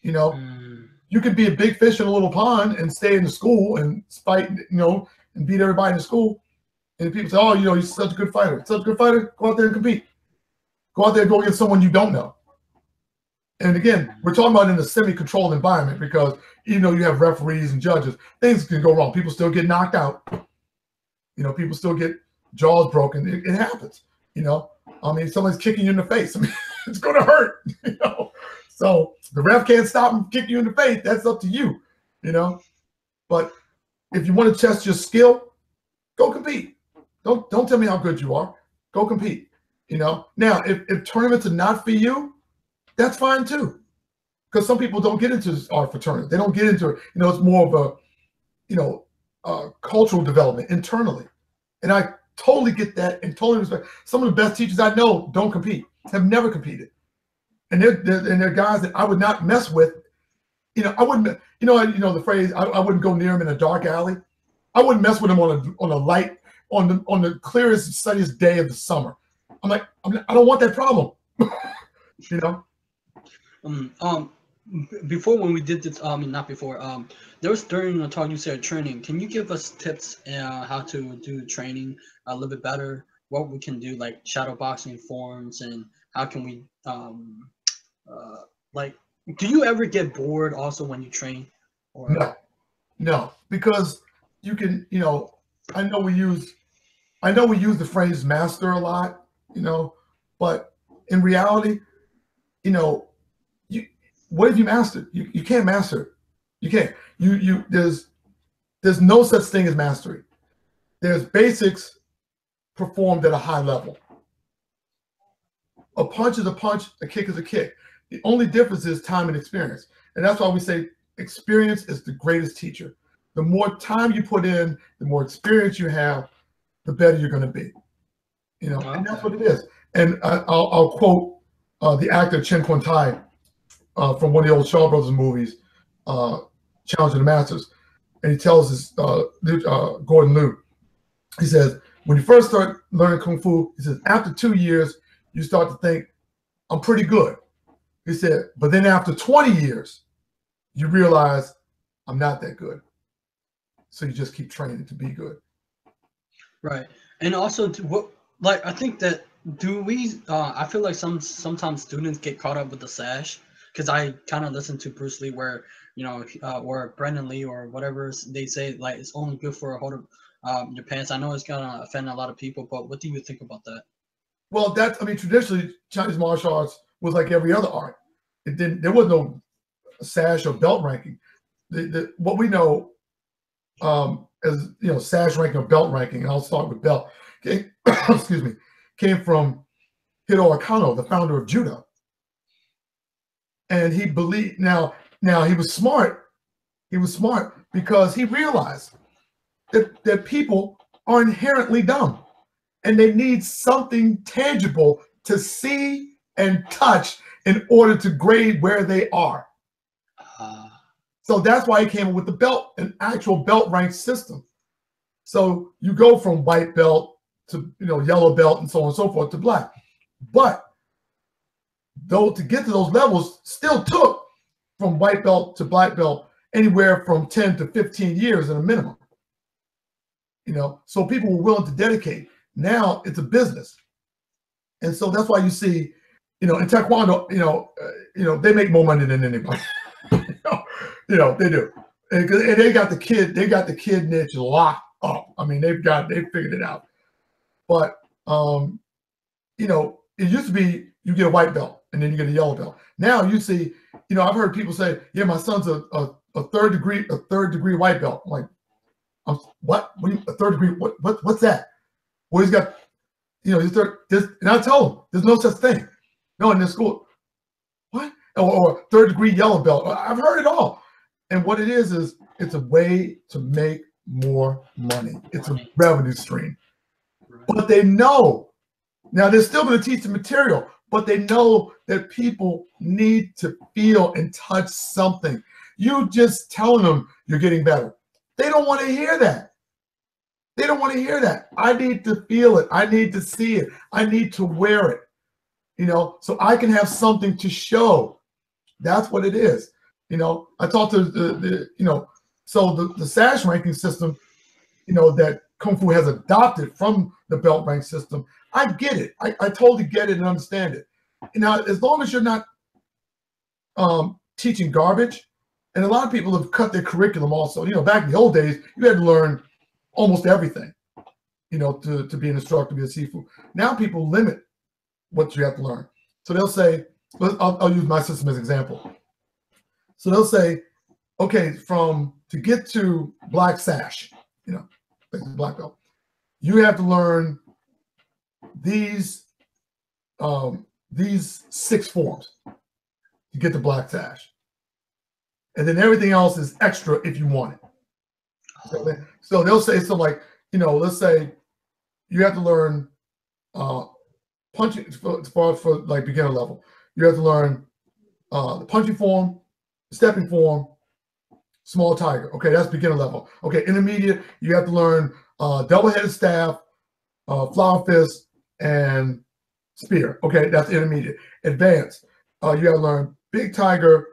You know, Mm, you could be a big fish in a little pond and stay in the school and fight, you know, and beat everybody in the school. And people say, "Oh, you know, he's such a good fighter. Such a good fighter. Go out there and compete. Go out there and go against someone you don't know." And again, we're talking about in a semi-controlled environment because even though you have referees and judges, things can go wrong. People still get knocked out. You know, people still get jaws broken. It, it happens. You know, I mean, someone's kicking you in the face. I mean, it's going to hurt. You know, so the ref can't stop him kicking you in the face. That's up to you. You know, but if you want to test your skill, go compete. Don't don't tell me how good you are. Go compete. You know. Now, if, if tournaments are not for you, that's fine too. Because some people don't get into for tournaments. They don't get into it. You know, it's more of a, you know, uh, cultural development internally. And I totally get that and totally respect. Some of the best teachers I know don't compete, have never competed. And they're, they're and they're guys that I would not mess with. You know, I wouldn't. You know, you know the phrase. I, I wouldn't go near him in a dark alley. I wouldn't mess with him on a on a light on the on the clearest sunniest day of the summer. I'm like, I'm, I don't want that problem. you know. um, um, before when we did this, I mean not before. Um, there was during the talk you said training. Can you give us tips uh, how to do training a little bit better? What we can do, like shadow boxing forms, and how can we um, uh, like? Do you ever get bored also when you train? Or No, no, because you can, you know, I know we use, I know we use the phrase master a lot, you know, but in reality, you know, you what have you mastered? You you can't master. You can't. You you there's there's no such thing as mastery. There's basics performed at a high level. A punch is a punch, a kick is a kick. The only difference is time and experience. And that's why we say experience is the greatest teacher. The more time you put in, the more experience you have, the better you're going to be. You know, and that's what it is. And I, I'll, I'll quote uh, the actor Chen Kuan Tai uh, from one of the old Shaw Brothers movies, uh, Challenge of the Masters, and he tells his uh, uh, Gordon Liu. He says, when you first start learning kung fu, he says after two years, you start to think, I'm pretty good. He said, but then after 20 years, you realize I'm not that good. So you just keep training to be good. Right, and also to what like I think that do we? Uh, I feel like some sometimes students get caught up with the sash because I kind of listen to Bruce Lee where you know uh, or Brandon Lee or whatever they say like it's only good for a hold of um, your pants. I know it's gonna offend a lot of people, but what do you think about that? Well, that's I mean, traditionally Chinese martial arts was like every other art. It didn't. There was no sash or belt ranking. The, the what we know um, as you know sash ranking or belt ranking, and I'll start with belt. Okay, excuse me, came from Jigoro Kano, the founder of judo, and he believed now. Now he was smart. He was smart because he realized that that people are inherently dumb and they need something tangible to see and touch in order to grade where they are. Uh, So that's why he came up with the belt, an actual belt rank system. So you go from white belt to you know yellow belt and so on and so forth to black. But though to get to those levels still took from white belt to black belt anywhere from 10 to 15 years at a minimum. You know, so people were willing to dedicate. Now it's a business. And so that's why you see, you know, in Taekwondo, you know, uh, you know, they make more money than anybody. you, know, you know, they do. And, and they got the kid, they got the kid niche locked up. I mean, they've got, they figured it out. But, um, you know, it used to be you get a white belt and then you get a yellow belt. Now you see, you know, I've heard people say, yeah, my son's a, a, a third degree, a third degree white belt. I'm like, I'm, what? What you, a third degree? What, what? What's that? Well, he's got, you know, he's third. This, and I tell him, there's no such thing. No, in this school, what? Or, or third degree yellow belt. I've heard it all. And what it is is, it's a way to make more money. It's a revenue stream. But they know. Now they're still going to teach the material, but they know that people need to feel and touch something. You just telling them you're getting better. They don't want to hear that. They don't want to hear that. I need to feel it. I need to see it. I need to wear it. you know, so I can have something to show. That's what it is. You know, I talked to the, the you know, so the, the SASH ranking system, you know, that Kung Fu has adopted from the belt rank system, I get it. I, I totally get it and understand it. Now, as long as you're not um, teaching garbage, and a lot of people have cut their curriculum also. You know, back in the old days, you had to learn almost everything, you know, to, to be an instructor, to be a sifu. Now people limit what you have to learn. So they'll say, I'll, I'll use my system as an example. So they'll say, okay, from to get to black sash, you know, black belt, you have to learn these um, these six forms to get the black sash. And then everything else is extra if you want it. So, so they'll say something like, you know, let's say you have to learn uh, punching for, for, for like beginner level. You have to learn uh, the punching form, the stepping form, small tiger. Okay, that's beginner level. Okay, intermediate, you have to learn uh, double-headed staff, uh, flower fist, and spear. Okay, that's intermediate. Advanced, uh, you have to learn big tiger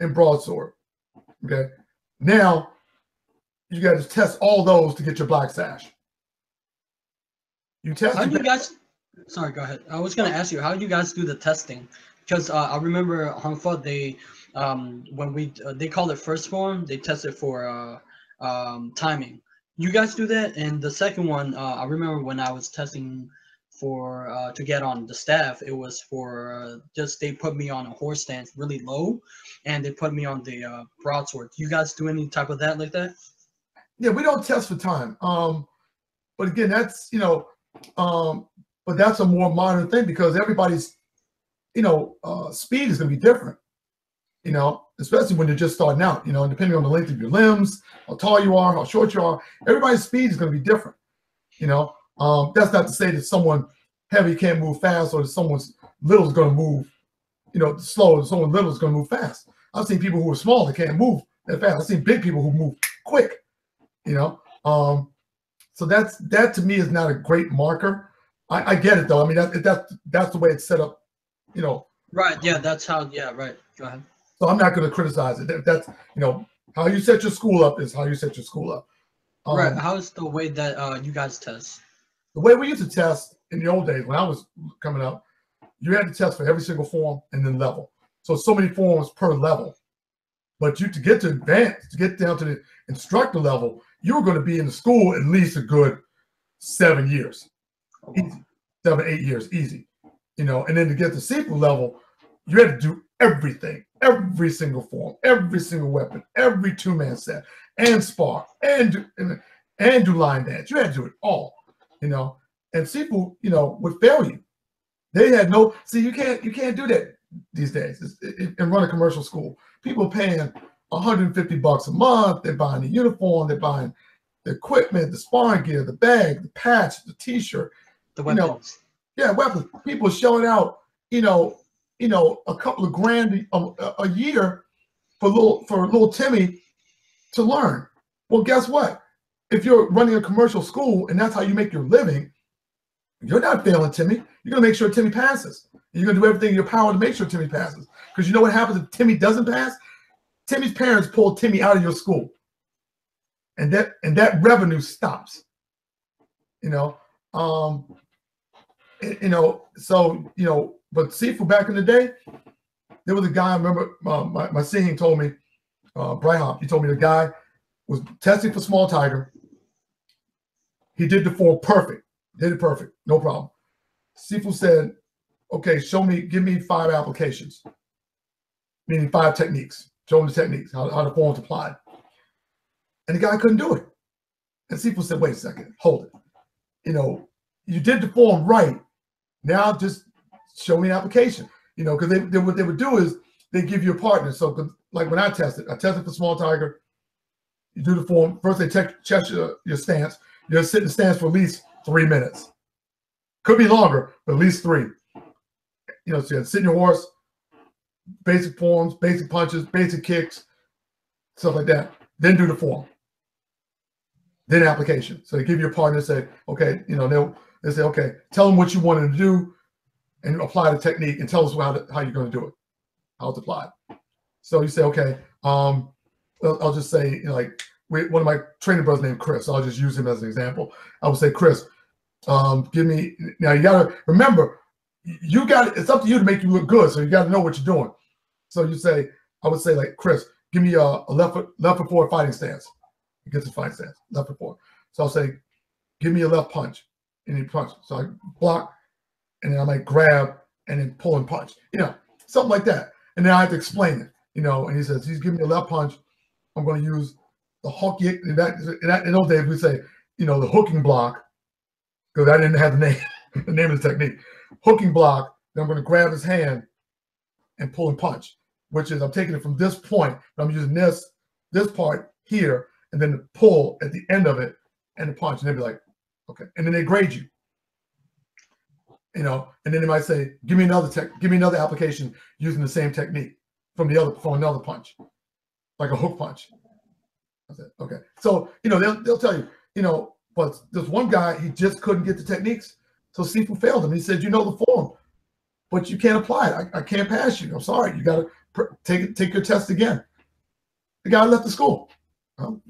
and broadsword. Okay, now you got to test all those to get your black sash. You test. How do you guys? Sorry, go ahead. I was gonna ask you how do you guys do the testing? Because uh, I remember Hong Fa they um, when we uh, they called it first form they tested for uh, um, timing. You guys do that, and the second one uh, I remember when I was testing for uh, to get on the staff. It was for uh, just they put me on a horse stance really low, and they put me on the uh, broadsword. You guys do any type of that like that? Yeah, we don't test for time. Um, but again, that's you know, um, but that's a more modern thing because everybody's, you know, uh, speed is going to be different. You know, especially when you're just starting out. You know, depending on the length of your limbs, how tall you are, how short you are, everybody's speed is going to be different. You know, um, that's not to say that someone heavy can't move fast or that someone little is going to move, you know, slow. And someone little is going to move fast. I've seen people who are small that can't move that fast. I've seen big people who move quick. You know, um, so that's that to me is not a great marker. I, I get it though. I mean, that, that's that's the way it's set up. You know. Right. Yeah. That's how. Yeah. Right. Go ahead. So I'm not going to criticize it. That's you know how you set your school up is how you set your school up. Um, right. How's the way that uh, you guys test? The way we used to test in the old days when I was coming up, you had to test for every single form and then level. So so many forms per level. But you to get to advance, to get down to the instructor level, you were going to be in the school at least a good seven years, oh, seven, eight years, easy. You know, and then to get to Sifu level, you had to do everything, every single form, every single weapon, every two-man set, and spar, and and, and do line dance. You had to do it all you know, and Sifu, you know, would fail you. They had no see. You can't you can't do that these days it, and run a commercial school. People paying 150 bucks a month. They're buying the uniform. They're buying the equipment, the sparring gear, the bag, the patch, the T-shirt, the weapons. You know, yeah, weapons. People showing out, you know, you know, a couple of grand a, a year for little for little Timmy to learn. Well, guess what? if you're running a commercial school and that's how you make your living, you're not failing Timmy. You're to make sure Timmy passes. You're to do everything in your power to make sure Timmy passes. Because you know what happens if Timmy doesn't pass? Timmy's parents pull Timmy out of your school. And that and that revenue stops. You know, um, you know, so you know, but Sifu back in the day, there was a guy. I remember uh, my my sihing told me, uh, Briham, he told me the guy was testing for small tiger. He did the form perfect. Did it perfect. No problem. Sifu said, okay, show me, give me five applications, meaning five techniques. Show him the techniques, how, how the form's applied. And the guy couldn't do it. And Sifu said, wait a second, hold it. You know, you did the form right. Now just show me an application. You know, because they, they, what they would do is they give you a partner. So, like when I tested, I tested for small tiger. You do the form. First, they check, check your, your stance. You're sitting stance for at least three minutes. Could be longer, but at least three. You know, so you sit your horse, basic forms, basic punches, basic kicks, stuff like that. Then do the form. Then application. So they give you a partner say, okay, you know, they'll they say, okay, tell them what you wanted to do. And apply the technique and tell us how, to, how you're going to do it, how it's applied. So you say, okay, um, I'll, I'll just say, you know, like we, one of my training brothers named Chris. I'll just use him as an example. I would say, Chris, um, give me now. You gotta remember, you got it's up to you to make you look good. So you got to know what you're doing. So you say, I would say like Chris, give me a, a left foot left foot forward fighting stance. He gets a fighting stance, left foot forward. So I'll say, give me a left punch, and he punch. So I block, and then I might grab and then pull and punch. You know, something like that. And then I have to explain it. You know, and he says he's giving me a left punch. I'm going to use the hook. In, that, in, that, in those days, we say, you know, the hooking block, because I didn't have the name, the name of the technique. Hooking block. Then I'm going to grab his hand and pull and punch, which is I'm taking it from this point, but I'm using this this part here, and then the pull at the end of it and the punch, and they'd be like, okay, and then they grade you. You know, and then they might say, give me another tech, give me another application using the same technique from the other from another punch, like a hook punch. I said, okay. So, you know, they'll, they'll tell you, you know, but there's one guy, he just couldn't get the techniques. So Sifu failed him. He said, you know the form, but you can't apply it. I, I can't pass you. I'm sorry. You got to pr- take take your test again. The guy left the school. Oh,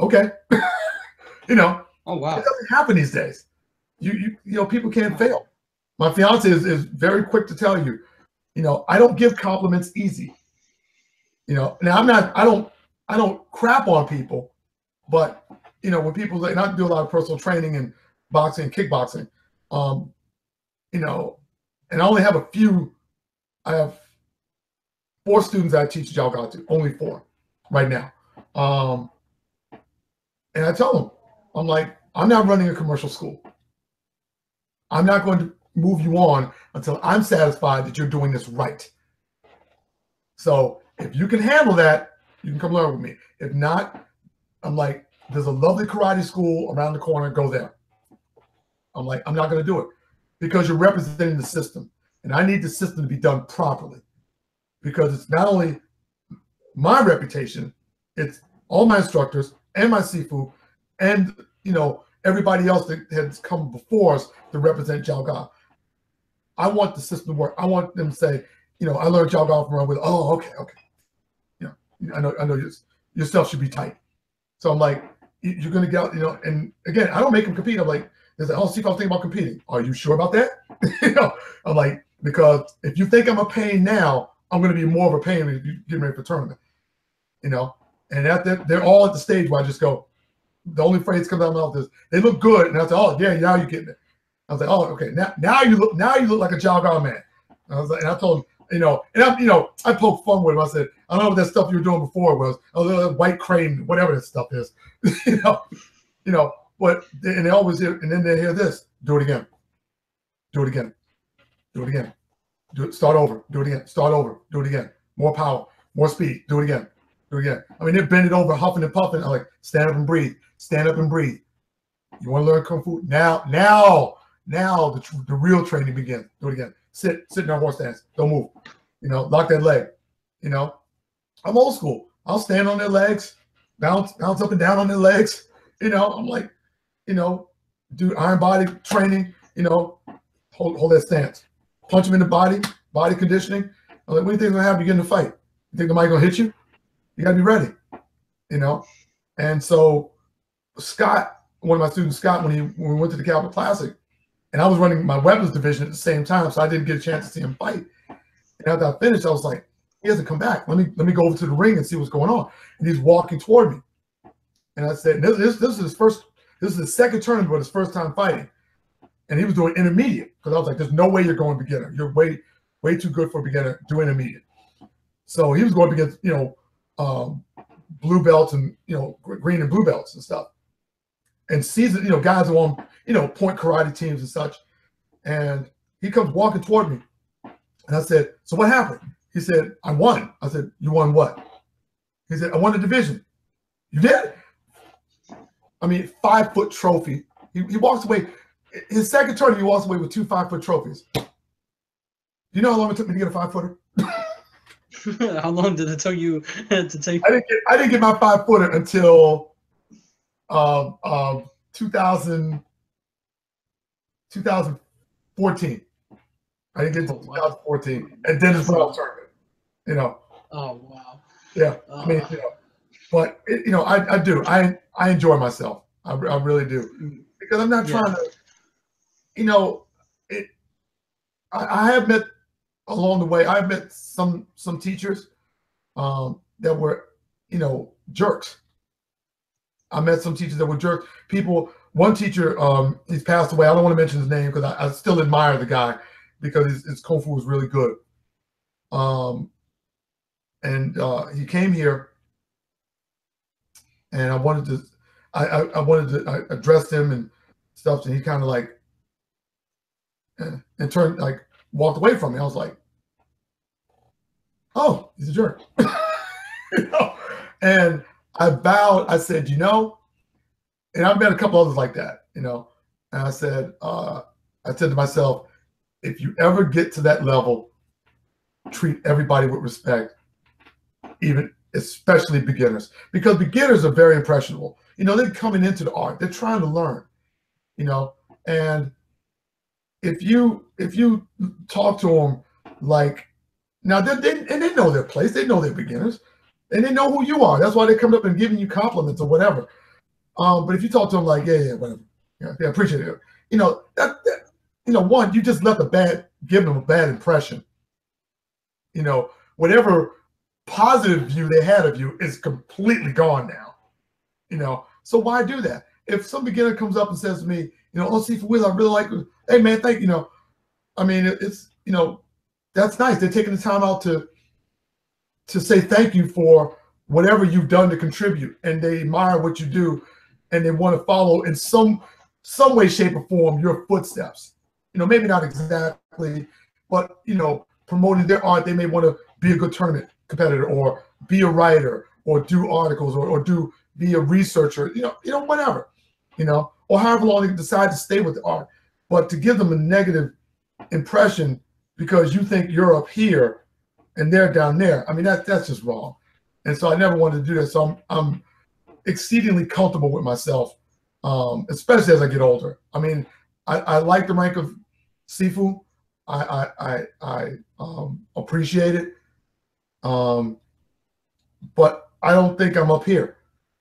okay. you know, Oh wow. it doesn't happen these days. You you you know, people can't fail. My fiance is, is very quick to tell you, you know, I don't give compliments easy. You know, now I'm not I don't I don't crap on people, but you know, when people and I do a lot of personal training and boxing and kickboxing, um, you know, and I only have a few, I have four students that I teach Jow Ga to, only four right now. Um, and I tell them, I'm like, I'm not running a commercial school. I'm not going to move you on until I'm satisfied that you're doing this right. So if you can handle that, you can come learn with me. If not, I'm like, there's a lovely karate school around the corner, go there. I'm like, I'm not going to do it because you're representing the system. And I need the system to be done properly because it's not only my reputation, it's all my instructors and my Sifu and, you know, everybody else that has come before us to represent Jow Ga. I want the system to work. I want them to say, you know, I learned Jow Ga from with, oh, okay, okay. You know, I know, I know your, should be tight. So I'm like, you- you're gonna get out, you know, and again, I don't make them compete. I'm like, they say, oh, see if I was thinking about competing. Are you sure about that? you know, I'm like, because if you think I'm a pain now, I'm gonna be more of a pain when you get ready for tournament. You know, and at that, they're all at the stage where I just go, the only phrase comes out of my mouth is, they look good. And I say, oh yeah, now you're getting it. I was like, oh, okay, now now you look now you look like a Jow Ga man. And I was like, and I told him, you know, and I, you know, I poked fun with him. I said, I don't know what that stuff you were doing before was, oh, white crane, whatever that stuff is, you know, you know. But and they always hear, and then they hear this, do it again, do it again, do it again, do it, start over, do it again, start over, do it again, more power, more speed, do it again, do it again. I mean, they're bending over, huffing and puffing. I'm like, stand up and breathe, stand up and breathe. You want to learn kung fu now? Now, now the, the real training begins. Do it again. Sit, sit in our horse stance. Don't move. You know, lock that leg. You know, I'm old school. I'll stand on their legs, bounce, bounce up and down on their legs. You know, I'm like, you know, do iron body training. You know, hold hold that stance. Punch them in the body, body conditioning. I'm like, what do you think gonna happen? You get in a fight. You think somebody gonna hit you? You gotta be ready. You know, and so Scott, one of my students, Scott, when he when we went to the Calvert Classic, and I was running my weapons division at the same time, so I didn't get a chance to see him fight. And after I finished, I was like, he hasn't come back. Let me let me go over to the ring and see what's going on. And he's walking toward me. And I said, this, this, this is his first, this is his second tournament, but his first time fighting. And he was doing intermediate because I was like, there's no way you're going beginner. You're way, way too good for a beginner. Do intermediate. So he was going against, you know, um, blue belts and, you know, green and blue belts and stuff. And sees it, you know, guys who on, you know, point karate teams and such. And he comes walking toward me. And I said, so what happened? He said, I won. I said, you won what? He said, I won the division. You did? I mean, five foot trophy. He, he walks away. His second tournament, he walks away with two five foot trophies. Do you know how long it took me to get a five footer? How long did it take you to take? I didn't get I didn't get my five footer until um um 2000 2014. I didn't get to Oh, wow. 2014, and Dennis Brown tournament. You know, Oh wow. yeah. I mean, Uh, you know, but it, you know, I, I do. I I enjoy myself. I, I really do mm, because I'm not Yeah. trying to. You know, it. I, I have met along the way. I've met some some teachers um, that were, you know, jerks. I met some teachers that were jerks. People. One teacher, um, he's passed away. I don't want to mention his name because I, I still admire the guy because his, his kung fu was really good. Um, and uh, he came here, and I wanted to, I, I, I wanted to address him and stuff, and he kind of like, eh, and turned like walked away from me. I was like, oh, he's a jerk, you know. And I bowed. I said, you know, and I've met a couple others like that, you know. And I said, uh, I said to myself, if you ever get to that level, treat everybody with respect, even especially beginners, because beginners are very impressionable. You know, they're coming into the art, they're trying to learn, you know, and if you if you talk to them like now they, they and they know their place, they know they're beginners, and they know who you are. That's why they come up and giving you compliments or whatever. Um, but if you talk to them like, yeah, yeah, whatever, yeah, yeah, appreciate it. You know, that, that you know, one, you just left a bad, give them a bad impression. You know, whatever positive view they had of you is completely gone now. You know, so why do that? If some beginner comes up and says to me, you know, oh, Sifu Wiz, I really like, it." hey man, thank you. know, I mean, it's you know, that's nice. They're taking the time out to to say thank you for whatever you've done to contribute, and they admire what you do, and they want to follow in some some way, shape, or form your footsteps. You know, maybe not exactly, but you know, promoting their art, they may want to be a good tournament competitor, or be a writer, or do articles, or, or do be a researcher. You know, you know, whatever. You know, or however long they decide to stay with the art, but to give them a negative impression because you think you're up here and they're down there. I mean, that that's just wrong. And so I never wanted to do that. So I'm I'm exceedingly comfortable with myself, um, especially as I get older. I mean, I, I like the rank of Sifu. I I I, um, appreciate it. Um, but I don't think I'm up here.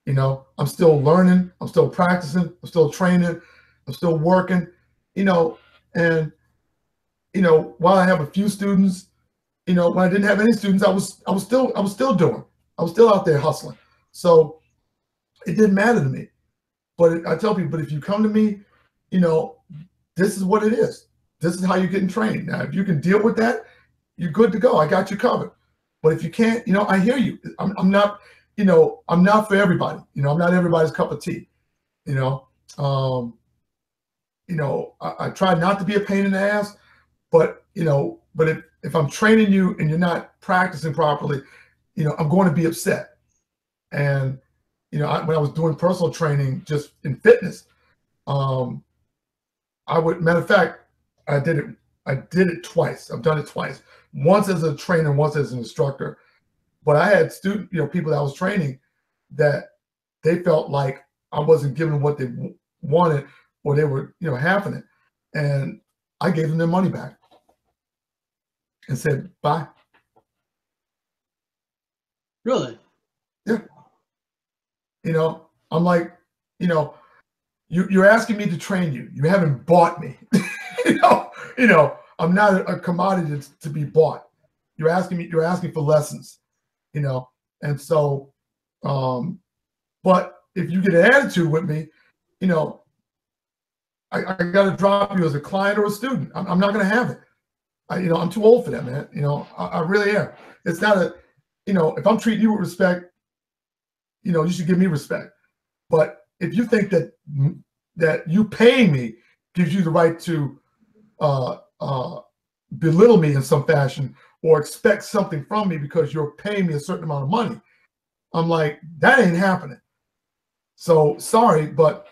You know, I'm still learning, I'm still practicing, I'm still training, I'm still working, you know, and you know, while I have a few students, you know, when I didn't have any students, I was I was still I was still doing. I was still out there hustling. So it didn't matter to me. But it, I tell people, but if you come to me, you know, this is what it is. This is how you're getting trained. Now, if you can deal with that, you're good to go. I got you covered. But if you can't, you know, I hear you. I'm, I'm not, you know, I'm not for everybody. You know, I'm not everybody's cup of tea. You know, um, you know, I, I try not to be a pain in the ass, but you know, but if if I'm training you and you're not practicing properly, you know, I'm going to be upset. And you know, I, when I was doing personal training just in fitness, um, I would matter of fact, I did it. I did it twice. I've done it twice. Once as a trainer, once as an instructor. But I had student, you know, people that I was training that they felt like I wasn't giving what they wanted, or they were, you know, having it, and I gave them their money back and said bye. Really? Yeah. You know, I'm like, you know, you, you're asking me to train you. You haven't bought me. you know, you know, I'm not a, commodity to, to be bought. You're asking me, you're asking for lessons, you know, and so, um, but if you get an attitude with me, you know, I, I got to drop you as a client or a student. I'm, I'm not going to have it. I, you know, I'm too old for that, man. You know, I, I really am. It's not a, you know, if I'm treating you with respect, you know, you should give me respect. But if you think that that you paying me gives you the right to uh, uh, belittle me in some fashion or expect something from me because you're paying me a certain amount of money, I'm like, that ain't happening. So sorry, but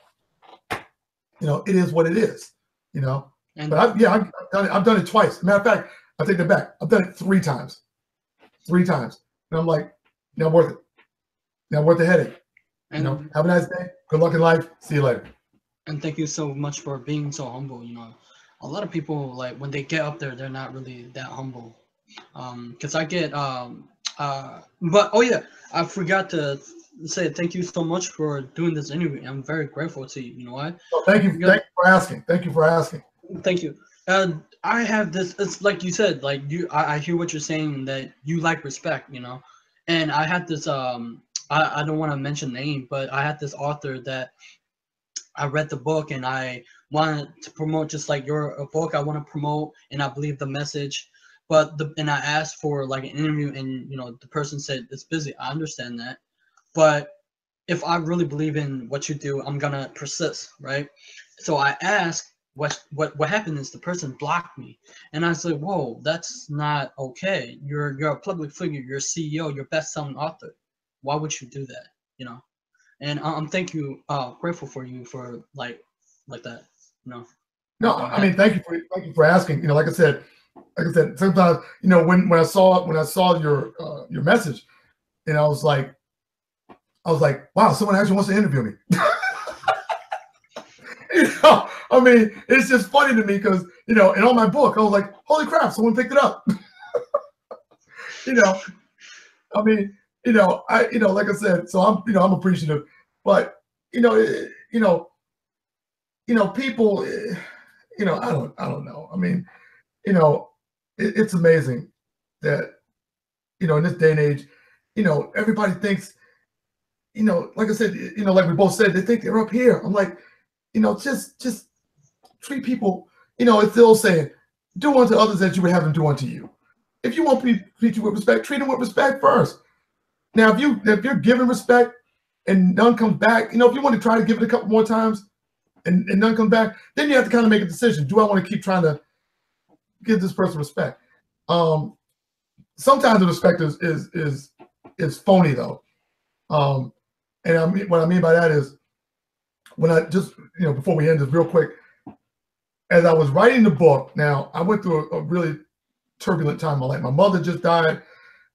you know, it is what it is. You know, And but I've, yeah, I've done it. I've done it twice. Matter of fact, I take that back. I've done it three times, three times, and I'm like, not worth it. Not worth the headache. You and know, have a nice day. Good luck in life. See you later. and thank you so much for being so humble. You know, a lot of people like when they get up there, they're not really that humble. Um, because I get um uh, but oh yeah, I forgot to say thank you so much for doing this interview. I'm very grateful to you. You know why? Well, thank you. Thank you for asking. Thank you for asking. Thank you. And I have this. It's like you said. Like you, I, I hear what you're saying that you like respect. You know, and I had this. Um, I, I don't want to mention name, but I had this author that I read the book and I wanted to promote just like your book. I want to promote, and I believe the message but the and I asked for like an interview, and you know the person said it's busy. I understand that, but if I really believe in what you do, I'm gonna persist, right? So I asked what what what happened is the person blocked me, and I said, "Whoa, that's not okay. You're you're a public figure. You're a CEO. You're best-selling author. Why would you do that? You know?" And I'm thank you, uh, grateful for you for like like that. You know. No, I mean, thank you for thank you for asking. You know, like I said, like I said, sometimes you know when when I saw when I saw your uh, your message, and I was like, I was like, wow, someone actually wants to interview me. I mean, it's just funny to me because you know, and on my book, I was like, holy crap, someone picked it up. you know, I mean, you know, I you know, like I said, so I'm you know I'm appreciative, but you know, it, you know, you know, people, you know, I don't I don't know. I mean, you know, it, it's amazing that you know in this day and age, you know everybody thinks, you know, like I said, you know, like we both said, they think they're up here. I'm like, you know, just just treat people. You know, it's still saying, do unto others as you would have them do unto you. If you want to treat you with respect, treat them with respect first. Now, if you if you're giving respect and none comes back, you know, if you want to try to give it a couple more times and, and none comes back, then you have to kind of make a decision. Do I want to keep trying to give this person respect. Um, sometimes the respect is is is is phony though. Um, and I mean, what I mean by that is when I just you know before we end this real quick, as I was writing the book. Now I went through a, a really turbulent time in my life. My mother just died.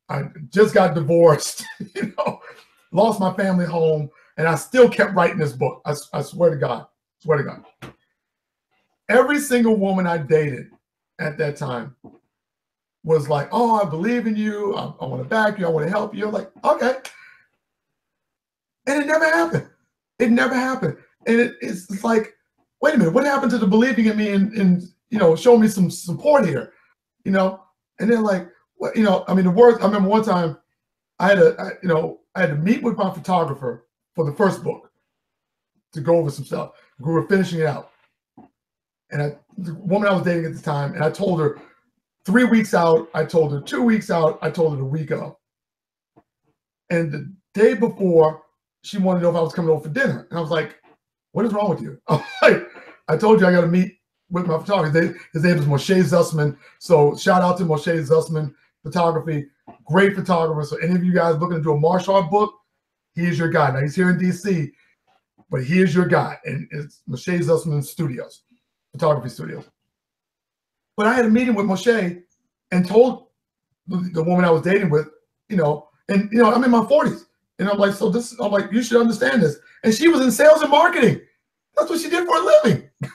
I just got divorced. you know, lost my family home, and I still kept writing this book. I, I swear to God, swear to God. Every single woman I dated at that time was like, "Oh, I believe in you. I, I want to back you. I want to help you." I'm like, okay, and it never happened. It never happened, and it, it's, it's like, wait a minute, what happened to the believing in me and, and you know showing me some support here, you know? And then like, what you know? I mean, the worst. I remember one time, I had a I, you know I had to meet with my photographer for the first book to go over some stuff. We were finishing it out, and I, the woman I was dating at the time, and I told her three weeks out, I told her two weeks out, I told her a week out. And the day before, she wanted to know if I was coming over for dinner. And I was like, what is wrong with you? I told you I got to meet with my photographer. His name is Moshe Zussman. So shout out to Moshe Zussman Photography. Great photographer. So any of you guys looking to do a martial art book, he's your guy. Now he's here in DC, but he is your guy. And it's Moshe Zussman Studios photography studios. But I had a meeting with Moshe and told the woman I was dating with, you know, and you know, I'm in my 40s. And I'm like, so this, I'm like, you should understand this. And she was in sales and marketing. That's what she did for a living.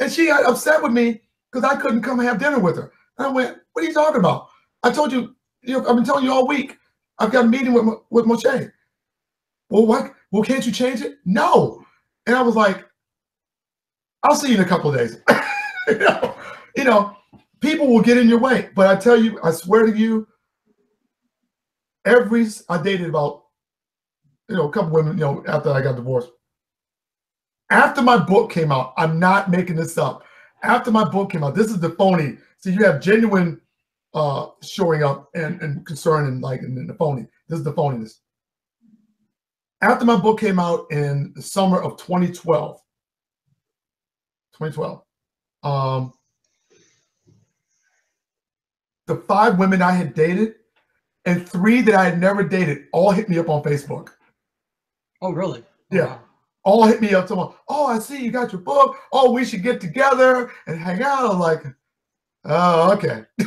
and she got upset with me because I couldn't come have dinner with her. And I went, what are you talking about? I told you, you know, I've been telling you all week. I've got a meeting with with Moshe. Well, what? Well, can't you change it? No. And I was like, I'll see you in a couple of days. you, know, you know, people will get in your way. But I tell you, I swear to you, every I dated about, you know, a couple women, you know, after I got divorced. After my book came out, I'm not making this up. After my book came out, this is the phony. So you have genuine uh showing up and, and concern and like and, and the phony. This is the phoniness. After my book came out in the summer of 2012, 2012. Um, the five women I had dated and three that I had never dated all hit me up on Facebook. Oh, really? Yeah. Wow. All hit me up. Someone, oh, I see you got your book. Oh, we should get together and hang out. I'm like, oh, okay.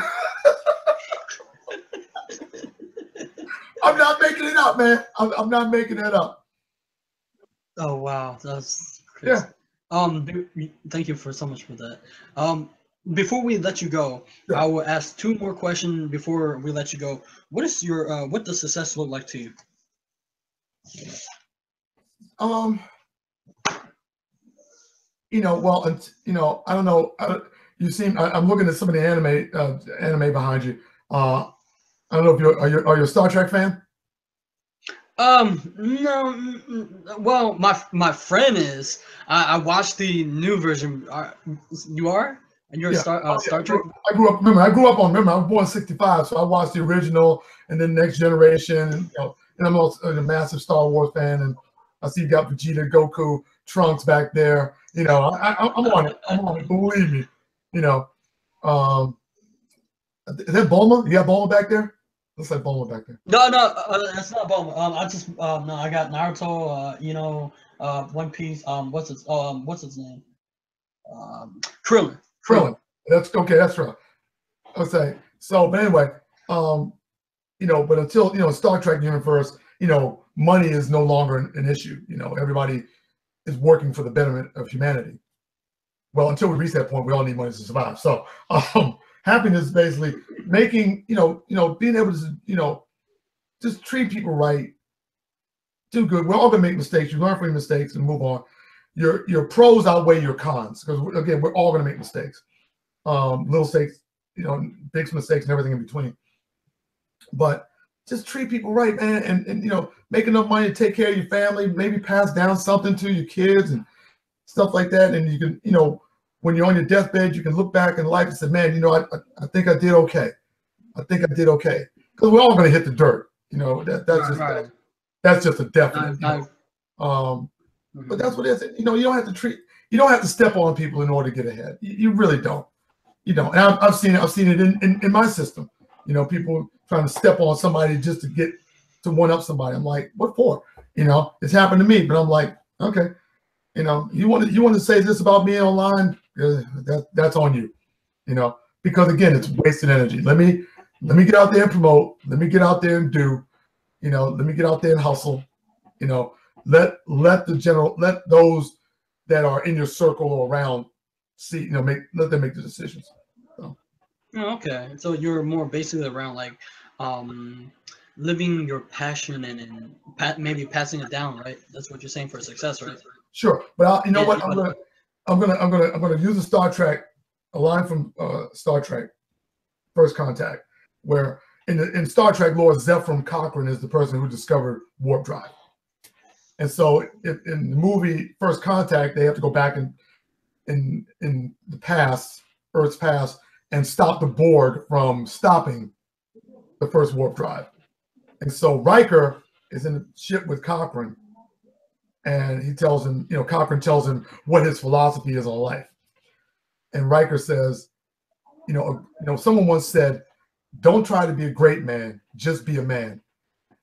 I'm not making it up, man. I'm, I'm not making it up. Oh, wow. That's crazy. Yeah. Um, thank you for so much for that. Um, before we let you go, Sure. I will ask two more questions before we let you go. What is your uh, what does success look like to you? Um, you know, well, you know, I don't know. I you seem. I, I'm looking at some of the anime, uh, anime behind you. Uh, I don't know if you're. Are you are you a Star Trek fan? Um, no, mm, mm, well, my my friend is. I, I watched the new version. Are, you are, and you're Yeah. a Star Oh, uh, Star I Trek. grew- I grew up. Remember, I grew up on. Remember, I was born '65, so I watched the original and then Next Generation. And, you know, and I'm also a massive Star Wars fan. And I see you got Vegeta, Goku, Trunks back there. You know, I, I, I'm on it. I'm on it. Believe me. You know, um, is that Bulma? You got Bulma back there? Looks like Bulma back there. No, no, uh, that's not Bulma. Um, I just um, no, I got Naruto. Uh, you know, uh, One Piece. Um, what's its um, what's its name? Um, Krillin. Krillin. That's okay. That's right. I'll so. But anyway, um, you know, but until you know Star Trek universe, you know, money is no longer an, an issue. You know, everybody is working for the betterment of humanity. Well, until we reach that point, we all need money to survive. So, um, happiness basically making you know, you know, being able to you know, just treat people right, do good. We're all gonna make mistakes. You learn from your mistakes and move on. Your your pros outweigh your cons because again, we're all gonna make mistakes um, little mistakes, you know, big mistakes and everything in between. But just treat people right, man, and, and you know, make enough money to take care of your family, maybe pass down something to your kids and stuff like that. And you can, you know, when you're on your deathbed, you can look back in life and say, man, you know, I, I, I think I did okay. I think I did okay. Because we're all gonna hit the dirt. You know, that that's Right, just right. that's just a definite. Um, mhm. but that's what it is. You know, you don't have to treat, you don't have to step on people in order to get ahead. You, you really don't. You know, and I've, I've seen it. I've seen it in, in, in my system. You know, people trying to step on somebody just to get to one up somebody. I'm like, what for? You know, it's happened to me, but I'm like, okay. You know, you want to you want to say this about me online? uh, That that's on you. You know, because again, it's wasted energy. Let me let me get out there and promote. Let me get out there and do. You know, let me get out there and hustle. You know, let let the general let those that are in your circle or around see you know make let them make the decisions. Oh, okay, so you're more basically around like um, living your passion and, and pa- maybe passing it down, right? That's what you're saying for success, right? sure. But I, you know Yeah, what? i'm gonna i'm gonna i'm gonna i'm gonna use a star trek a line from uh star trek first contact where in the, in star trek lore zefram cochrane is the person who discovered warp drive and so if, in the movie first contact they have to go back in in in the past earth's past and stop the borg from stopping the first warp drive and so Riker is in the ship with Cochrane, and he tells him, you know, Cochrane tells him what his philosophy is on life. And Riker says, you know, you know, someone once said, "Don't try to be a great man, just be a man,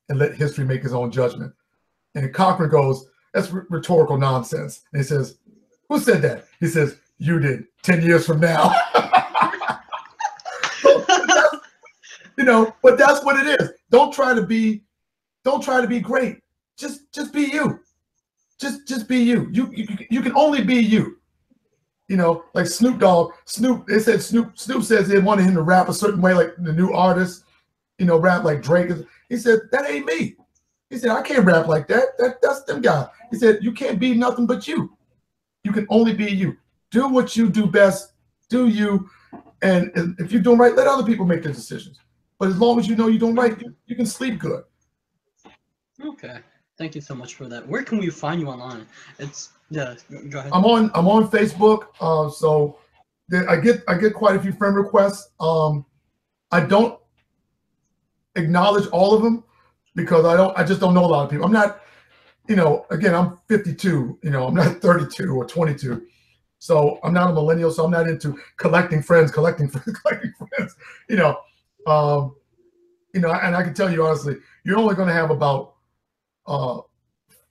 and let history make his own judgment." And Cochrane goes, "That's rhetorical nonsense." And he says, "Who said that?" He says, "You did. Ten years from now." You know, but that's what it is. Don't try to be, don't try to be great. Just, just be you. Just, just be you. You, you, you can only be you. You know, like Snoop Dogg. Snoop. They said Snoop. Snoop says they wanted him to rap a certain way, like the new artist. You know, rap like Drake. He said that ain't me. He said I can't rap like that. That that's them guy. He said you can't be nothing but you. You can only be you. Do what you do best. Do you. And and if you're doing right, let other people make their decisions. But as long as you know you're doing right, you, you can sleep good. Okay, thank you so much for that. Where can we find you online? It's yeah. Go ahead. I'm on I'm on Facebook, uh, so I get I get quite a few friend requests. Um, I don't acknowledge all of them because I don't I just don't know a lot of people. I'm not, you know, again I'm 52. You know, I'm not 32 or 22. So I'm not a millennial, so I'm not into collecting friends, collecting friends, collecting friends. You know, um, you know, and I can tell you honestly, you're only going to have about uh,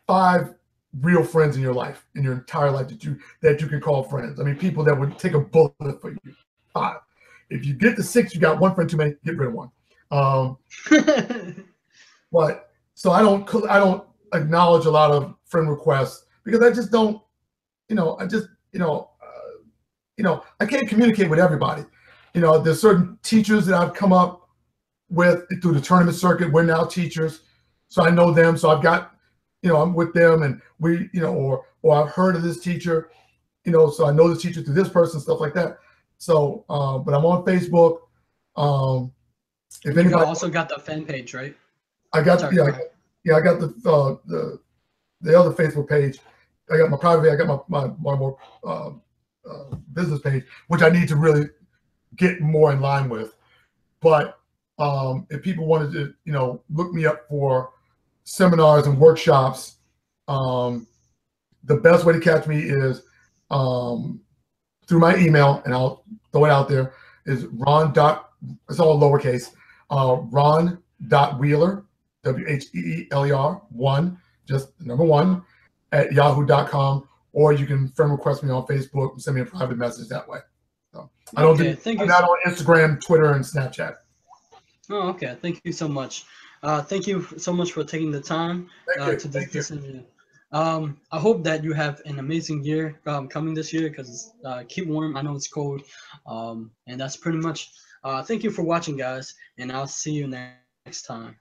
five real friends in your life, in your entire life that you that you can call friends. I mean, people that would take a bullet for you. Five. If you get to six, you got one friend too many. Get rid of one. Um, but so I don't I don't acknowledge a lot of friend requests because I just don't, you know, I just, you know, uh, you know, I can't communicate with everybody. You know, there's certain teachers that I've come up with through the tournament circuit. We're now teachers, so I know them. So I've got, you know, I'm with them, and we, you know, or or I've heard of this teacher, you know, so I know this teacher through this person, stuff like that. So, uh, but I'm on Facebook. Um, if You anybody, also got the fan page, right? I got Sorry, yeah, I yeah, I got the uh, the the other Facebook page. I got my private. I got my my, my more uh, uh, business page, which I need to really get more in line with. But um, if people wanted to, you know, look me up for seminars and workshops, um, the best way to catch me is um, through my email, and I'll throw it out there. Is Ron dot it's all lowercase. Uh, Ron dot Wheeler W H E E L E R one, just number one, at yahoo.com, or you can friend request me on Facebook and send me a private message that way. So I don't okay, do thank I'm you. not on Instagram, Twitter, and Snapchat. Oh, okay. Thank you so much. Uh, thank you so much for taking the time uh, to Thank this interview. Um, I hope that you have an amazing year um, coming this year because uh, keep warm. I know it's cold. Um, and that's pretty much. Uh, thank you for watching, guys, and I'll see you next time.